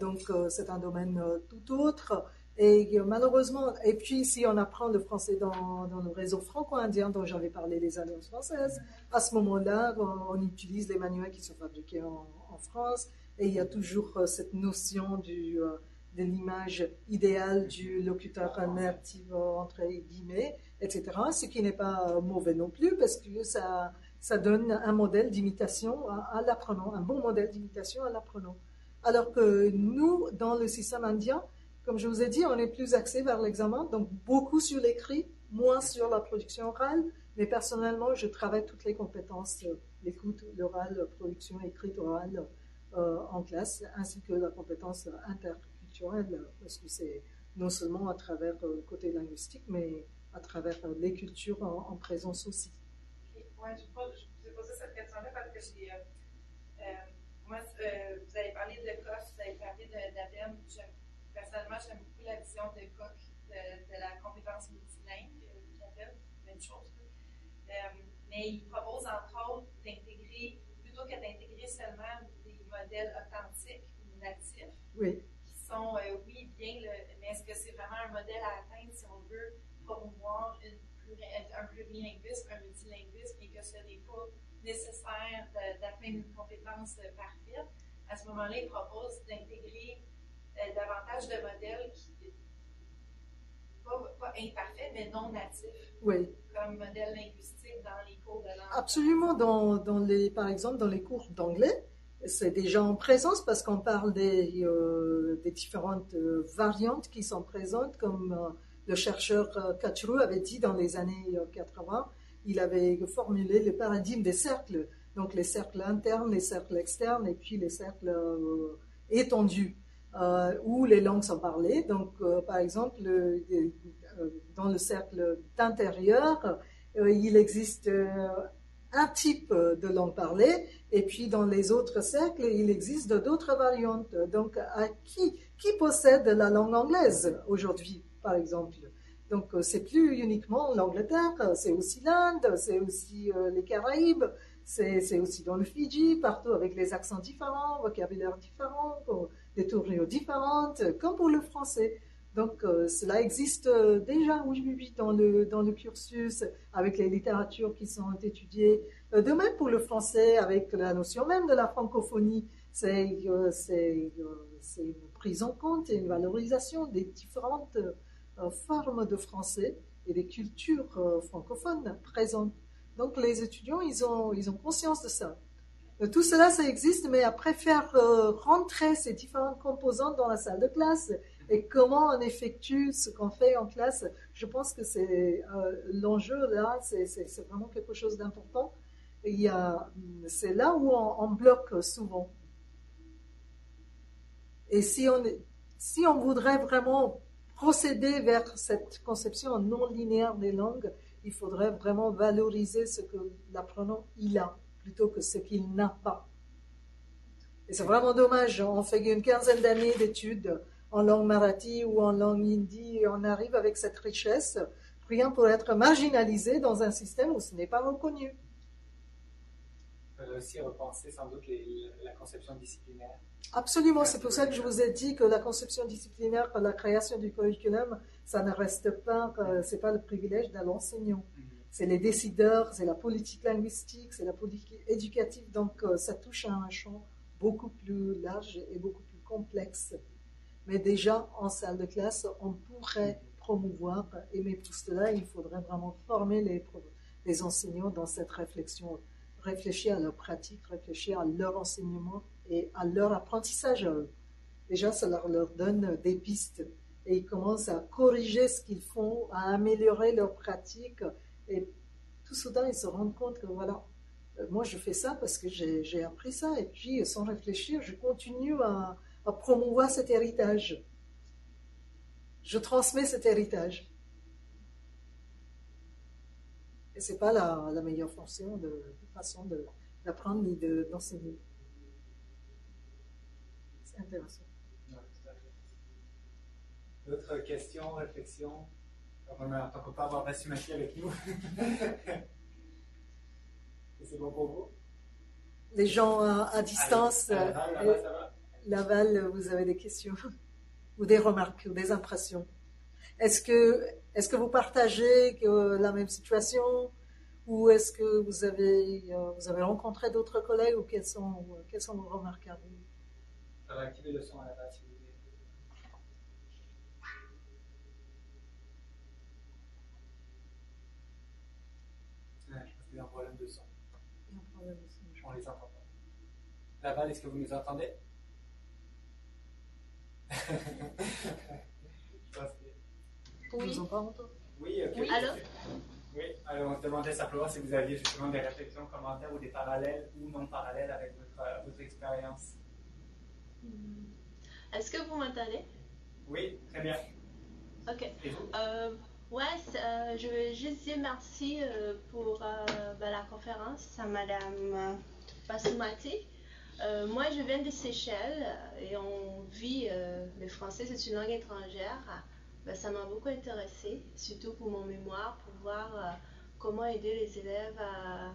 Donc, c'est un domaine tout autre. Et malheureusement, et puis si on apprend le français dans, dans le réseau franco-indien dont j'avais parlé des Alliances françaises, à ce moment-là, on, utilise les manuels qui sont fabriqués en, France et il y a toujours euh, cette notion euh, de l'image idéale du locuteur natif, entre guillemets, etc. Ce qui n'est pas mauvais non plus parce que ça, ça donne un modèle d'imitation à l'apprenant, un bon modèle d'imitation à l'apprenant. Alors que nous, dans le système indien, comme je vous ai dit, on est plus axé vers l'examen, donc beaucoup sur l'écrit, moins sur la production orale. Mais personnellement, je travaille toutes les compétences, euh, l'écoute, l'oral, production écrite, orale euh, en classe, ainsi que la compétence interculturelle, parce que c'est non seulement à travers euh, le côté linguistique, mais à travers les cultures en, présence aussi. Okay. Ouais, je, vous ai posé cette question-là parce que j'ai. moi, vous avez parlé de COS, vous avez parlé d'ADEME personnellement, j'aime beaucoup la vision de Koch de, la compétence multilingue, euh, même chose. Euh, mais il propose entre autres d'intégrer, plutôt que d'intégrer seulement des modèles authentiques ou natifs, qui sont, euh, oui, bien, mais est-ce que c'est vraiment un modèle à atteindre si on veut promouvoir une, un plurilinguisme, un multilinguisme, et que ce n'est pas nécessaire d'atteindre une compétence parfaite? À ce moment-là, il propose d'intégrer euh, davantage de modèles qui, pas, pas imparfaits, mais non natifs. Oui. Comme modèle linguistique dans les cours de langue. Absolument. Dans, dans les, par exemple, dans les cours d'anglais, c'est déjà en présence parce qu'on parle des, euh, des différentes euh, variantes qui sont présentes, comme le chercheur Kachru avait dit dans les années 80. Il avait formulé le paradigme des cercles. Donc les cercles internes, les cercles externes et puis les cercles étendus. Euh, où les langues sont parlées. Donc, euh, par exemple, euh, dans le cercle d'intérieur, il existe un type de langue parlée, et puis dans les autres cercles, il existe d'autres variantes. Donc, à qui, possède la langue anglaise aujourd'hui, par exemple? Donc, c'est plus uniquement l'Angleterre, c'est aussi l'Inde, c'est aussi les Caraïbes, c'est aussi dans le Fidji, partout avec les accents différents, vocabulaire différent des tournures différentes, comme pour le français. Donc euh, cela existe euh, déjà, oui, oui, dans le, dans le cursus, avec les littératures qui sont étudiées. Euh, de même pour le français, avec la notion même de la francophonie, c'est une prise en compte et une valorisation des différentes formes de français et des cultures francophones présentes. Donc les étudiants, ils ont, ils ont conscience de ça. Euh, tout cela, ça existe, mais après faire euh, rentrer ces différentes composantes dans la salle de classe et comment on effectue ce qu'on fait en classe, je pense que c'est euh, l'enjeu là, c'est vraiment quelque chose d'important. C'est là où on, bloque souvent. Et si on, si on voudrait vraiment procéder vers cette conception non linéaire des langues, il faudrait vraiment valoriser ce que l'apprenant il a plutôt que ce qu'il n'a pas. Et c'est vraiment dommage. On fait une quinzaine d'années d'études en langue marathi ou en langue hindi et on arrive avec cette richesse, rien pour être marginalisé dans un système où ce n'est pas reconnu. faudrait aussi repenser sans doute la conception disciplinaire. Absolument, c'est pour ça que je vous ai dit que la conception disciplinaire, la création du curriculum, ça ne reste pas, euh, c'est pas le privilège de l'enseignant. Mhm. C'est les décideurs, c'est la politique linguistique, c'est la politique éducative, donc euh, ça touche à un champ beaucoup plus large et beaucoup plus complexe. Mais déjà, en salle de classe, on pourrait promouvoir, et mais pour cela, il faudrait vraiment former les, enseignants dans cette réflexion réfléchir à leur pratique, réfléchir à leur enseignement et à leur apprentissage. Déjà, ça leur, leur donne des pistes et ils commencent à corriger ce qu'ils font, à améliorer leur pratique et tout soudain, ils se rendent compte que voilà, euh, moi je fais ça parce que j'ai appris ça et puis sans réfléchir, je continue à, promouvoir cet héritage. Je transmets cet héritage. Et ce n'est pas la, meilleure fonction de, façon d'apprendre ni d'enseigner. c'est intéressant. D'autres questions, réflexions? On ne peut pas avoir Vassumati avec nous. c'est bon pour vous? Les gens à, distance, euh, Laval, vous avez des questions ou des remarques ou des impressions? Est-ce que, est que vous partagez la même situation? Ou est-ce que vous avez, euh, vous avez rencontré d'autres collègues ou quelles sont, quelles sont vos remarques à vous? Ça va activer le son à la base, si vous un problème de son. On les entend pas. Laval, est-ce que vous nous entendez? Je pense que... Oui. Oui, ok. Oui, allô? Oui, alors on se demandait simplement si vous aviez justement des réflexions, commentaires ou des parallèles ou non parallèles avec votre, euh, votre expérience. Hmm. Est-ce que vous m'entendez? Oui, très bien. Ok. Euh, ouais, euh, je veux juste dire merci euh, pour ben, la conférence à Madame Basumati. moi, je viens de Seychelles et on vit le français, c'est une langue étrangère. Ben, ça m'a beaucoup intéressé, surtout pour mon mémoire, pour voir euh, comment aider les élèves à,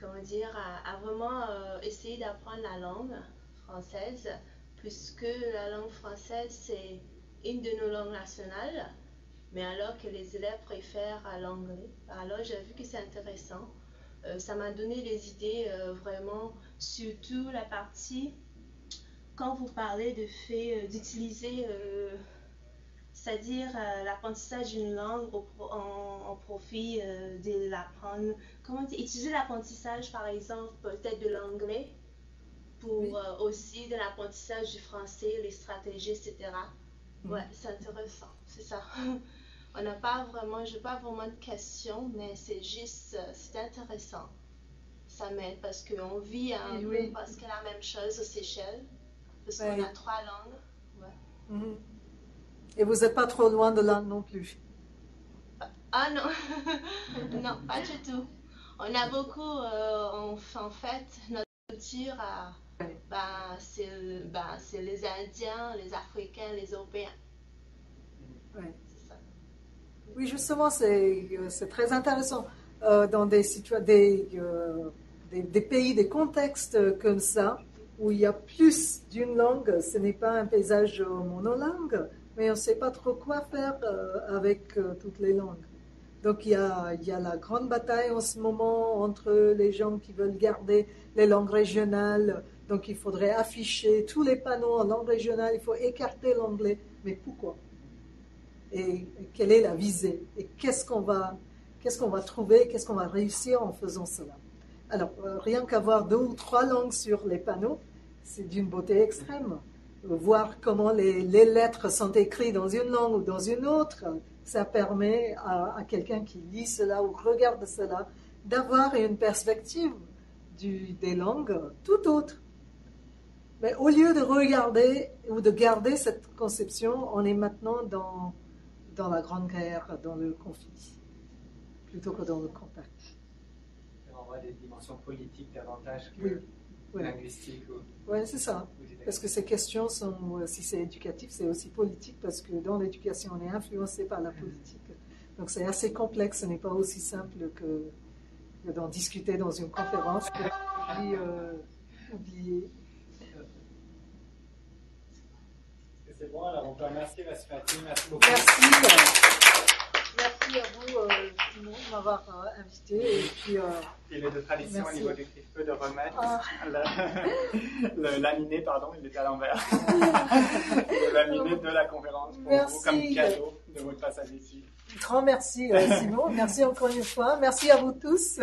comment dire, à, vraiment euh, essayer d'apprendre la langue française, puisque la langue française, c'est une de nos langues nationales, mais alors que les élèves préfèrent l'anglais. Alors j'ai vu que c'est intéressant. Euh, ça m'a donné des idées vraiment, surtout la partie quand vous parlez de fait d'utiliser c'est-à-dire euh, l'apprentissage d'une langue en, profit euh, de l'apprendre. Comment utiliser l'apprentissage, par exemple, peut-être de l'anglais pour euh, aussi de l'apprentissage du français, les stratégies, etc. Mm. Ouais, c'est intéressant, c'est ça. On n'a pas vraiment, je n'ai pas vraiment de questions, mais c'est juste, c'est intéressant. Ça m'aide parce qu'on vit un peu parce que la même chose aux Seychelles, parce qu'on a trois langues. Ouais. Mm-hmm. Et vous n'êtes pas trop loin de l'Inde non plus Ah non, non, pas du tout. On a beaucoup, euh, en fait, notre culture, bah, bah, c'est les Indiens, les Africains, les Européens. Oui, justement, c'est euh, très intéressant. Euh, dans des, des, pays, des contextes comme ça, où il y a plus d'une langue, ce n'est pas un paysage monolingue, mais on ne sait pas trop quoi faire euh, avec euh, toutes les langues. Donc il y, a, la grande bataille en ce moment entre les gens qui veulent garder les langues régionales. Donc il faudrait afficher tous les panneaux en langue régionale, il faut écarter l'anglais. Mais pourquoi? Et, quelle est la visée? Et qu'est-ce qu'on va, qu'est-ce qu'on va trouver? Qu'est-ce qu'on va réussir en faisant cela? Alors, euh, rien qu'avoir deux ou trois langues sur les panneaux, c'est d'une beauté extrême. Voir comment les, lettres sont écrites dans une langue ou dans une autre, ça permet à, quelqu'un qui lit cela ou regarde cela d'avoir une perspective des langues tout autre. Mais au lieu de regarder ou de garder cette conception, on est maintenant dans, dans la grande guerre, dans le conflit, plutôt que dans le contact. On voit des dimensions politiques davantage que linguistiques. Oui, c'est ça. Parce que ces questions sont, euh, si c'est éducatif, c'est aussi politique, parce que dans l'éducation, on est influencé par la politique. Donc c'est assez complexe, ce n'est pas aussi simple que, d'en discuter dans une conférence, puis oublier. C'est bon, alors on peut remercier la Merci beaucoup. Merci merci à vous, euh, Simon, de m'avoir euh, invité. Et puis, euh, il est de tradition au niveau du feu de remettre ah. le, laminé, pardon, il était à l'envers. le laminé de la conférence pour vous comme cadeau de votre passage ici. Grand merci, euh, Simon. merci encore une fois. Merci à vous tous.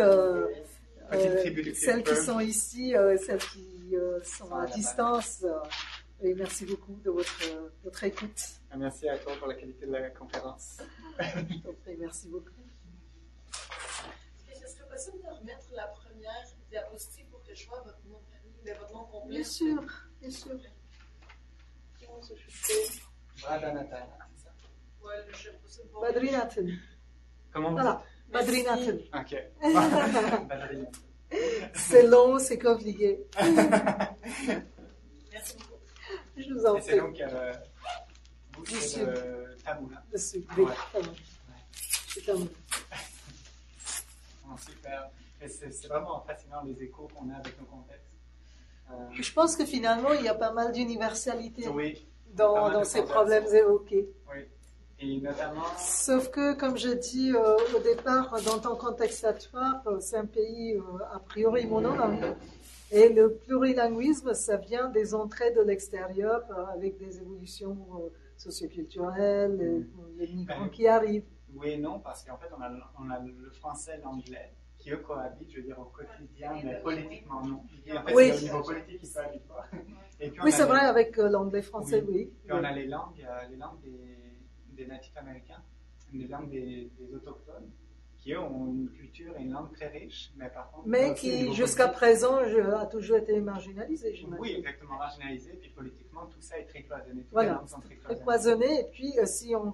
Celles qui sont ici, celles qui sont à distance. Et merci beaucoup de votre, votre écoute. Merci à toi pour la qualité de la conférence. merci beaucoup. Est-ce que ce serait possible de remettre la première diapositive pour que je vois votre nom, mais votre nom complet? Bien sûr, bien sûr. Badrinathan, c'est? Oui, je sais pas. Badrinathan. Comment vous voilà. Badrinathan. Ok. c'est long, c'est compliqué. Merci beaucoup. Je vous en prie. C'est donc euh, bouche de tamoula. De sucre, oui, C'est tamoula. super. C'est vraiment fascinant les échos qu'on a avec nos contextes. Euh, je pense que finalement, il y a pas mal d'universalité oui, dans, dans ces problèmes évoqués. Oui. Et notamment... Sauf que, comme je dis euh, au départ, dans ton contexte actuel, c'est un pays a priori monolingue. Et le plurilinguisme, ça vient des entrées de l'extérieur euh, avec des évolutions euh, socioculturelles, mm. les, migrants ben, qui arrivent. Oui et non, parce qu'en fait, on a, on a le français et l'anglais qui, eux, cohabitent, je veux dire, au quotidien, mais politiquement, non. En fait, oui. au niveau politique, ils cohabitent pas. oui, c'est vrai, avec euh, l'anglais-français, oui. Puis on a les langues, les langues des, des natifs américains, les langues des, des autochtones qui ont une culture et une langue très riche, mais par contre. Mais qui, jusqu'à présent, je, a toujours été marginalisé, j'imagine. Oui, exactement, marginalisé, puis politiquement, tout ça est très cloisonné. Toutes voilà, très cloisonné. Et puis, euh, si on,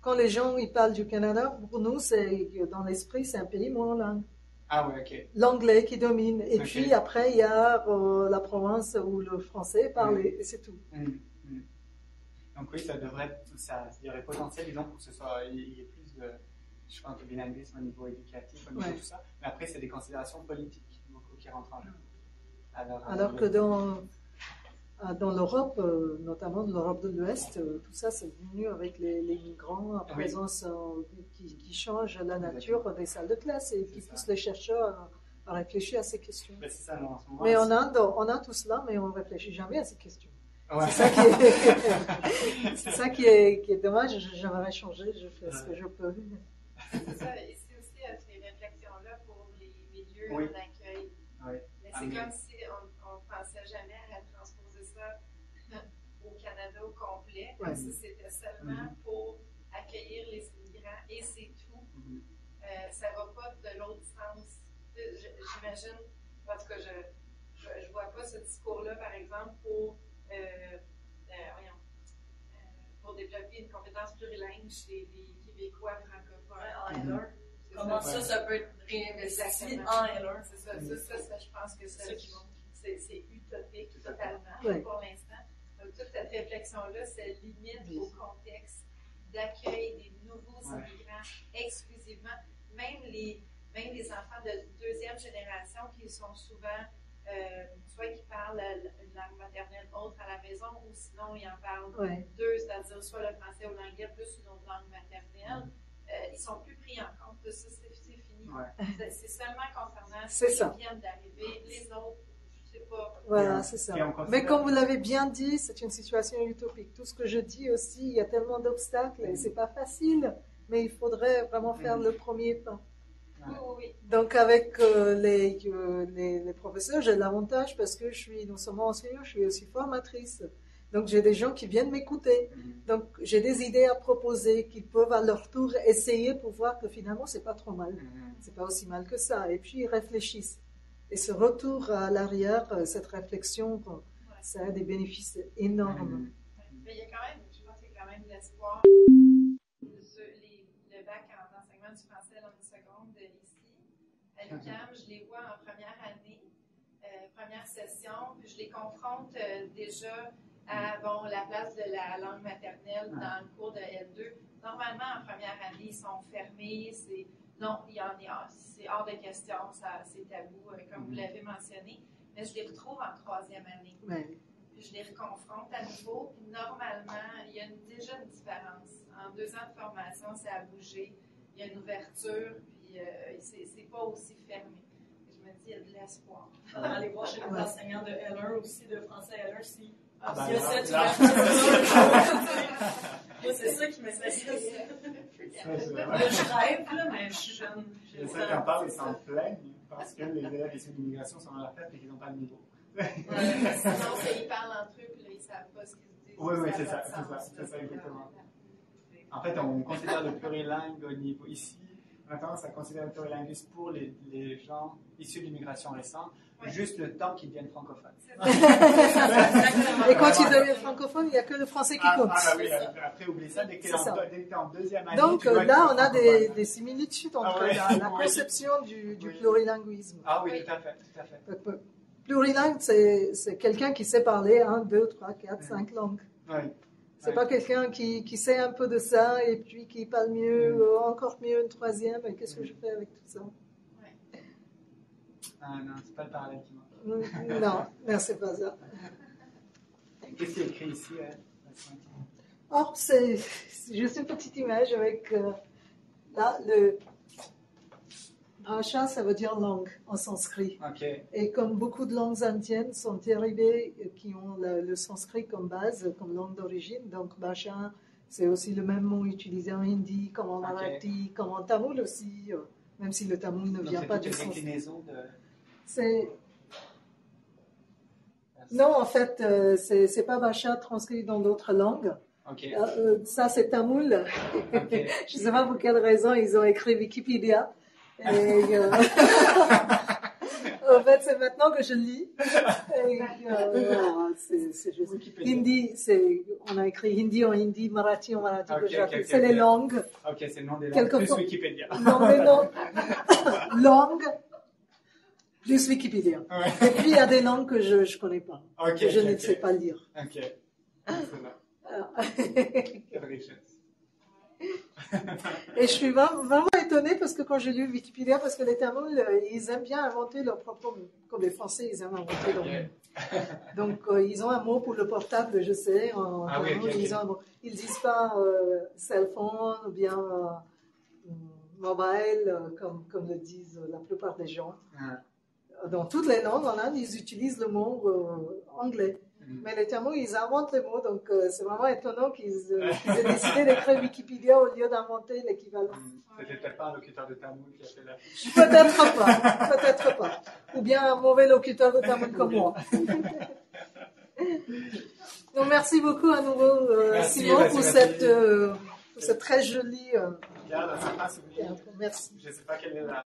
quand les gens ils parlent du Canada, pour nous, c'est dans l'esprit, c'est un pays monolingue. Ah oui, ok. L'anglais qui domine. Et puis après, il y a euh, la province où le français parle, mm. et c'est tout. Mm, mm. Donc oui, ça devrait, ça, il y aurait potentiel, disons, pour que ce soit, il y ait plus de je pense, le bilinguisme au niveau éducatif, au niveau de tout ça. Mais après, c'est des considérations politiques beaucoup qui rentrent en jeu. Alors, Alors que dans, ah, dans l'Europe, euh, notamment l'Europe de l'Ouest, euh, tout ça, c'est venu avec les, migrants à présence euh, qui, qui, changent la nature des salles de classe et qui poussent les chercheurs à, réfléchir à ces questions. Mais, ça, non, mais on, a, on a tout cela, mais on ne réfléchit jamais à ces questions. C'est ça, qui est, ça qui, est, qui est dommage. J'aimerais changer, je fais ce que je peux. C'est ça, et c'est aussi à ces réflexions-là pour les milieux d'accueil. Oui. Mais c'est comme si on ne pensait jamais à transposer ça au Canada au complet, comme si c'était seulement mm-hmm. pour accueillir les immigrants et c'est tout. Mm-hmm. euh, ça ne va pas de l'autre sens. J'imagine, parce que je ne vois pas ce discours-là, par exemple, pour, euh, euh, voyons, euh, pour développer une compétence plurilingue chez les Québécois francophones Mhm. Comment ça, ça peut être réinvesti en L1? C'est ça, ça, ça, je pense que c'est utopique totalement pour l'instant. Toute cette réflexion-là se limite au contexte d'accueil des nouveaux immigrants exclusivement, même les, même les enfants de deuxième génération qui sont souvent, euh, soit qui parlent une langue maternelle autre à la maison, ou sinon ils en parlent deux, c'est-à-dire soit le français ou l'anglais plus une autre langue maternelle. Euh, ils sont plus pris en compte. Ça, c'est fini. C'est seulement concernant ceux qui viennent d'arriver. Les autres, je sais pas. Voilà, c'est ça. Mais comme vous l'avez bien dit, c'est une situation utopique. Tout ce que je dis aussi, il y a tellement d'obstacles et c'est pas facile, mais il faudrait vraiment faire le premier pas. Donc avec euh, les, euh, les, les, professeurs, j'ai l'avantage parce que je suis non seulement enseignante, je suis aussi formatrice. Donc j'ai des gens qui viennent m'écouter. Mm-hmm. Donc j'ai des idées à proposer qu'ils peuvent à leur tour essayer pour voir que finalement c'est pas trop mal. Mm-hmm. C'est pas aussi mal que ça. Et puis ils réfléchissent. Et ce retour à l'arrière, euh, cette réflexion, ça a des bénéfices énormes. Mm-hmm. Mais il y a quand même, je pense qu'il y a quand même l'espoir. Le bac en enseignement du français langue seconde ici, à l'UQAM, je les vois en première année, euh, première session, puis je les confronte euh, déjà à bon, la place de la langue maternelle dans le cours de L2. Normalement, en première année, ils sont fermés, c'est Non, il y en a. C'est hors de question, c'est tabou, euh, comme vous mhm. l'avez mentionné. Mais je les retrouve en troisième année. Puis je les reconfronte à nouveau. Normalement, il y a déjà une différence. En deux ans de formation, ça a bougé. Il y a une ouverture, puis euh, c'est pas aussi fermé. Je me dis, il y a de l'espoir. Aller voir chez les enseignants de L1 aussi, de français L1, si ah, ben il y a cette Moi, c'est ça qui me fait Je rêve, là, mais je suis jeune. Les gens qui en parlent, ils s'en plaignent parce que les élèves issus d'immigration sont dans la tête et qu'ils n'ont pas le niveau. ouais, sinon, ils parlent entre eux, puis là, ils ne savent pas ce qu'ils disent. Oui, oui, c'est ça, c'est ça, c'est ça, exactement. En fait, on considère le plurilingue au niveau ici. On a tendance à considérer le plurilinguisme pour les, les gens issus de l'immigration récente juste le temps qu'ils deviennent francophones. Et quand ils deviennent francophones, il n'y a que le français qui ah, compte. Ah, bah oui, après oublie ça, dès que tu es, en deuxième année. Donc là, on a des, des, similitudes entre ah, la, conception du, du plurilinguisme. Ah oui, tout à fait. Tout à fait. Plurilingue, c'est quelqu'un qui sait parler un, deux, trois, quatre, cinq langues. Oui. C'est pas quelqu'un qui, qui, sait un peu de ça et puis qui parle mieux, mm. encore mieux une troisième. Qu'est-ce que je fais avec tout ça? Ah non, c'est pas le parallèle qui manque. Mm, non, non, c'est pas ça. Qu'est-ce qui est écrit ici Oh, c'est juste une petite image avec euh, là le Bhasha, ça veut dire langue en sanskrit. Okay. Et comme beaucoup de langues indiennes sont dérivées qui ont le, sanskrit comme base, comme langue d'origine, donc Bhasha, c'est aussi le même mot utilisé en hindi, comme en marathi, comme en tamoul aussi, euh, même si le tamoul ne vient pas du sanskrit. De... C'est. Non, en fait, euh, c'est, c'est pas Vacha transcrit dans d'autres langues. Okay. Euh, euh, ça, c'est tamoul. Okay. Je ne sais pas pour quelle raison ils ont écrit Wikipédia. Et, euh, en fait, c'est maintenant que je lis. Et, euh, c'est, c'est juste Hindi. C'est, on a écrit Hindi en Hindi, Marathi en Marathi. Okay, c'est les langues. Ok, c'est le nom des langues. Plus Wikipédia. Non, mais non. langues plus Wikipédia. Et puis, il y a des langues que je ne connais pas, que je ne sais pas lire. Ok. Quelle richesse. Et je suis vraiment, étonnée parce que quand j'ai lu Wikipédia, parce que les Tamouls, euh, ils aiment bien inventer leur propre mot. Comme les Français, ils aiment inventer leur mot. Donc, euh, ils ont un mot pour le portable, je sais. En, ah, oui, ils ne disent pas euh, cell phone ou bien mobile, comme, comme le disent la plupart des gens. Ah dans toutes les langues en Inde, ils utilisent le mot anglais. Mm. Mais les Tamouls, ils inventent les mots, donc euh, c'est vraiment étonnant qu'ils euh, aient décidé d'écrire Wikipédia au lieu d'inventer l'équivalent. Mm. C'était peut-être pas un locuteur de Tamoul qui a fait la Peut-être pas, peut-être pas. Ou bien un mauvais locuteur de Tamoul comme moi. donc merci beaucoup à nouveau, Simon, pour cette, pour cette très jolie. Merci. Je ne sais pas quelle est la.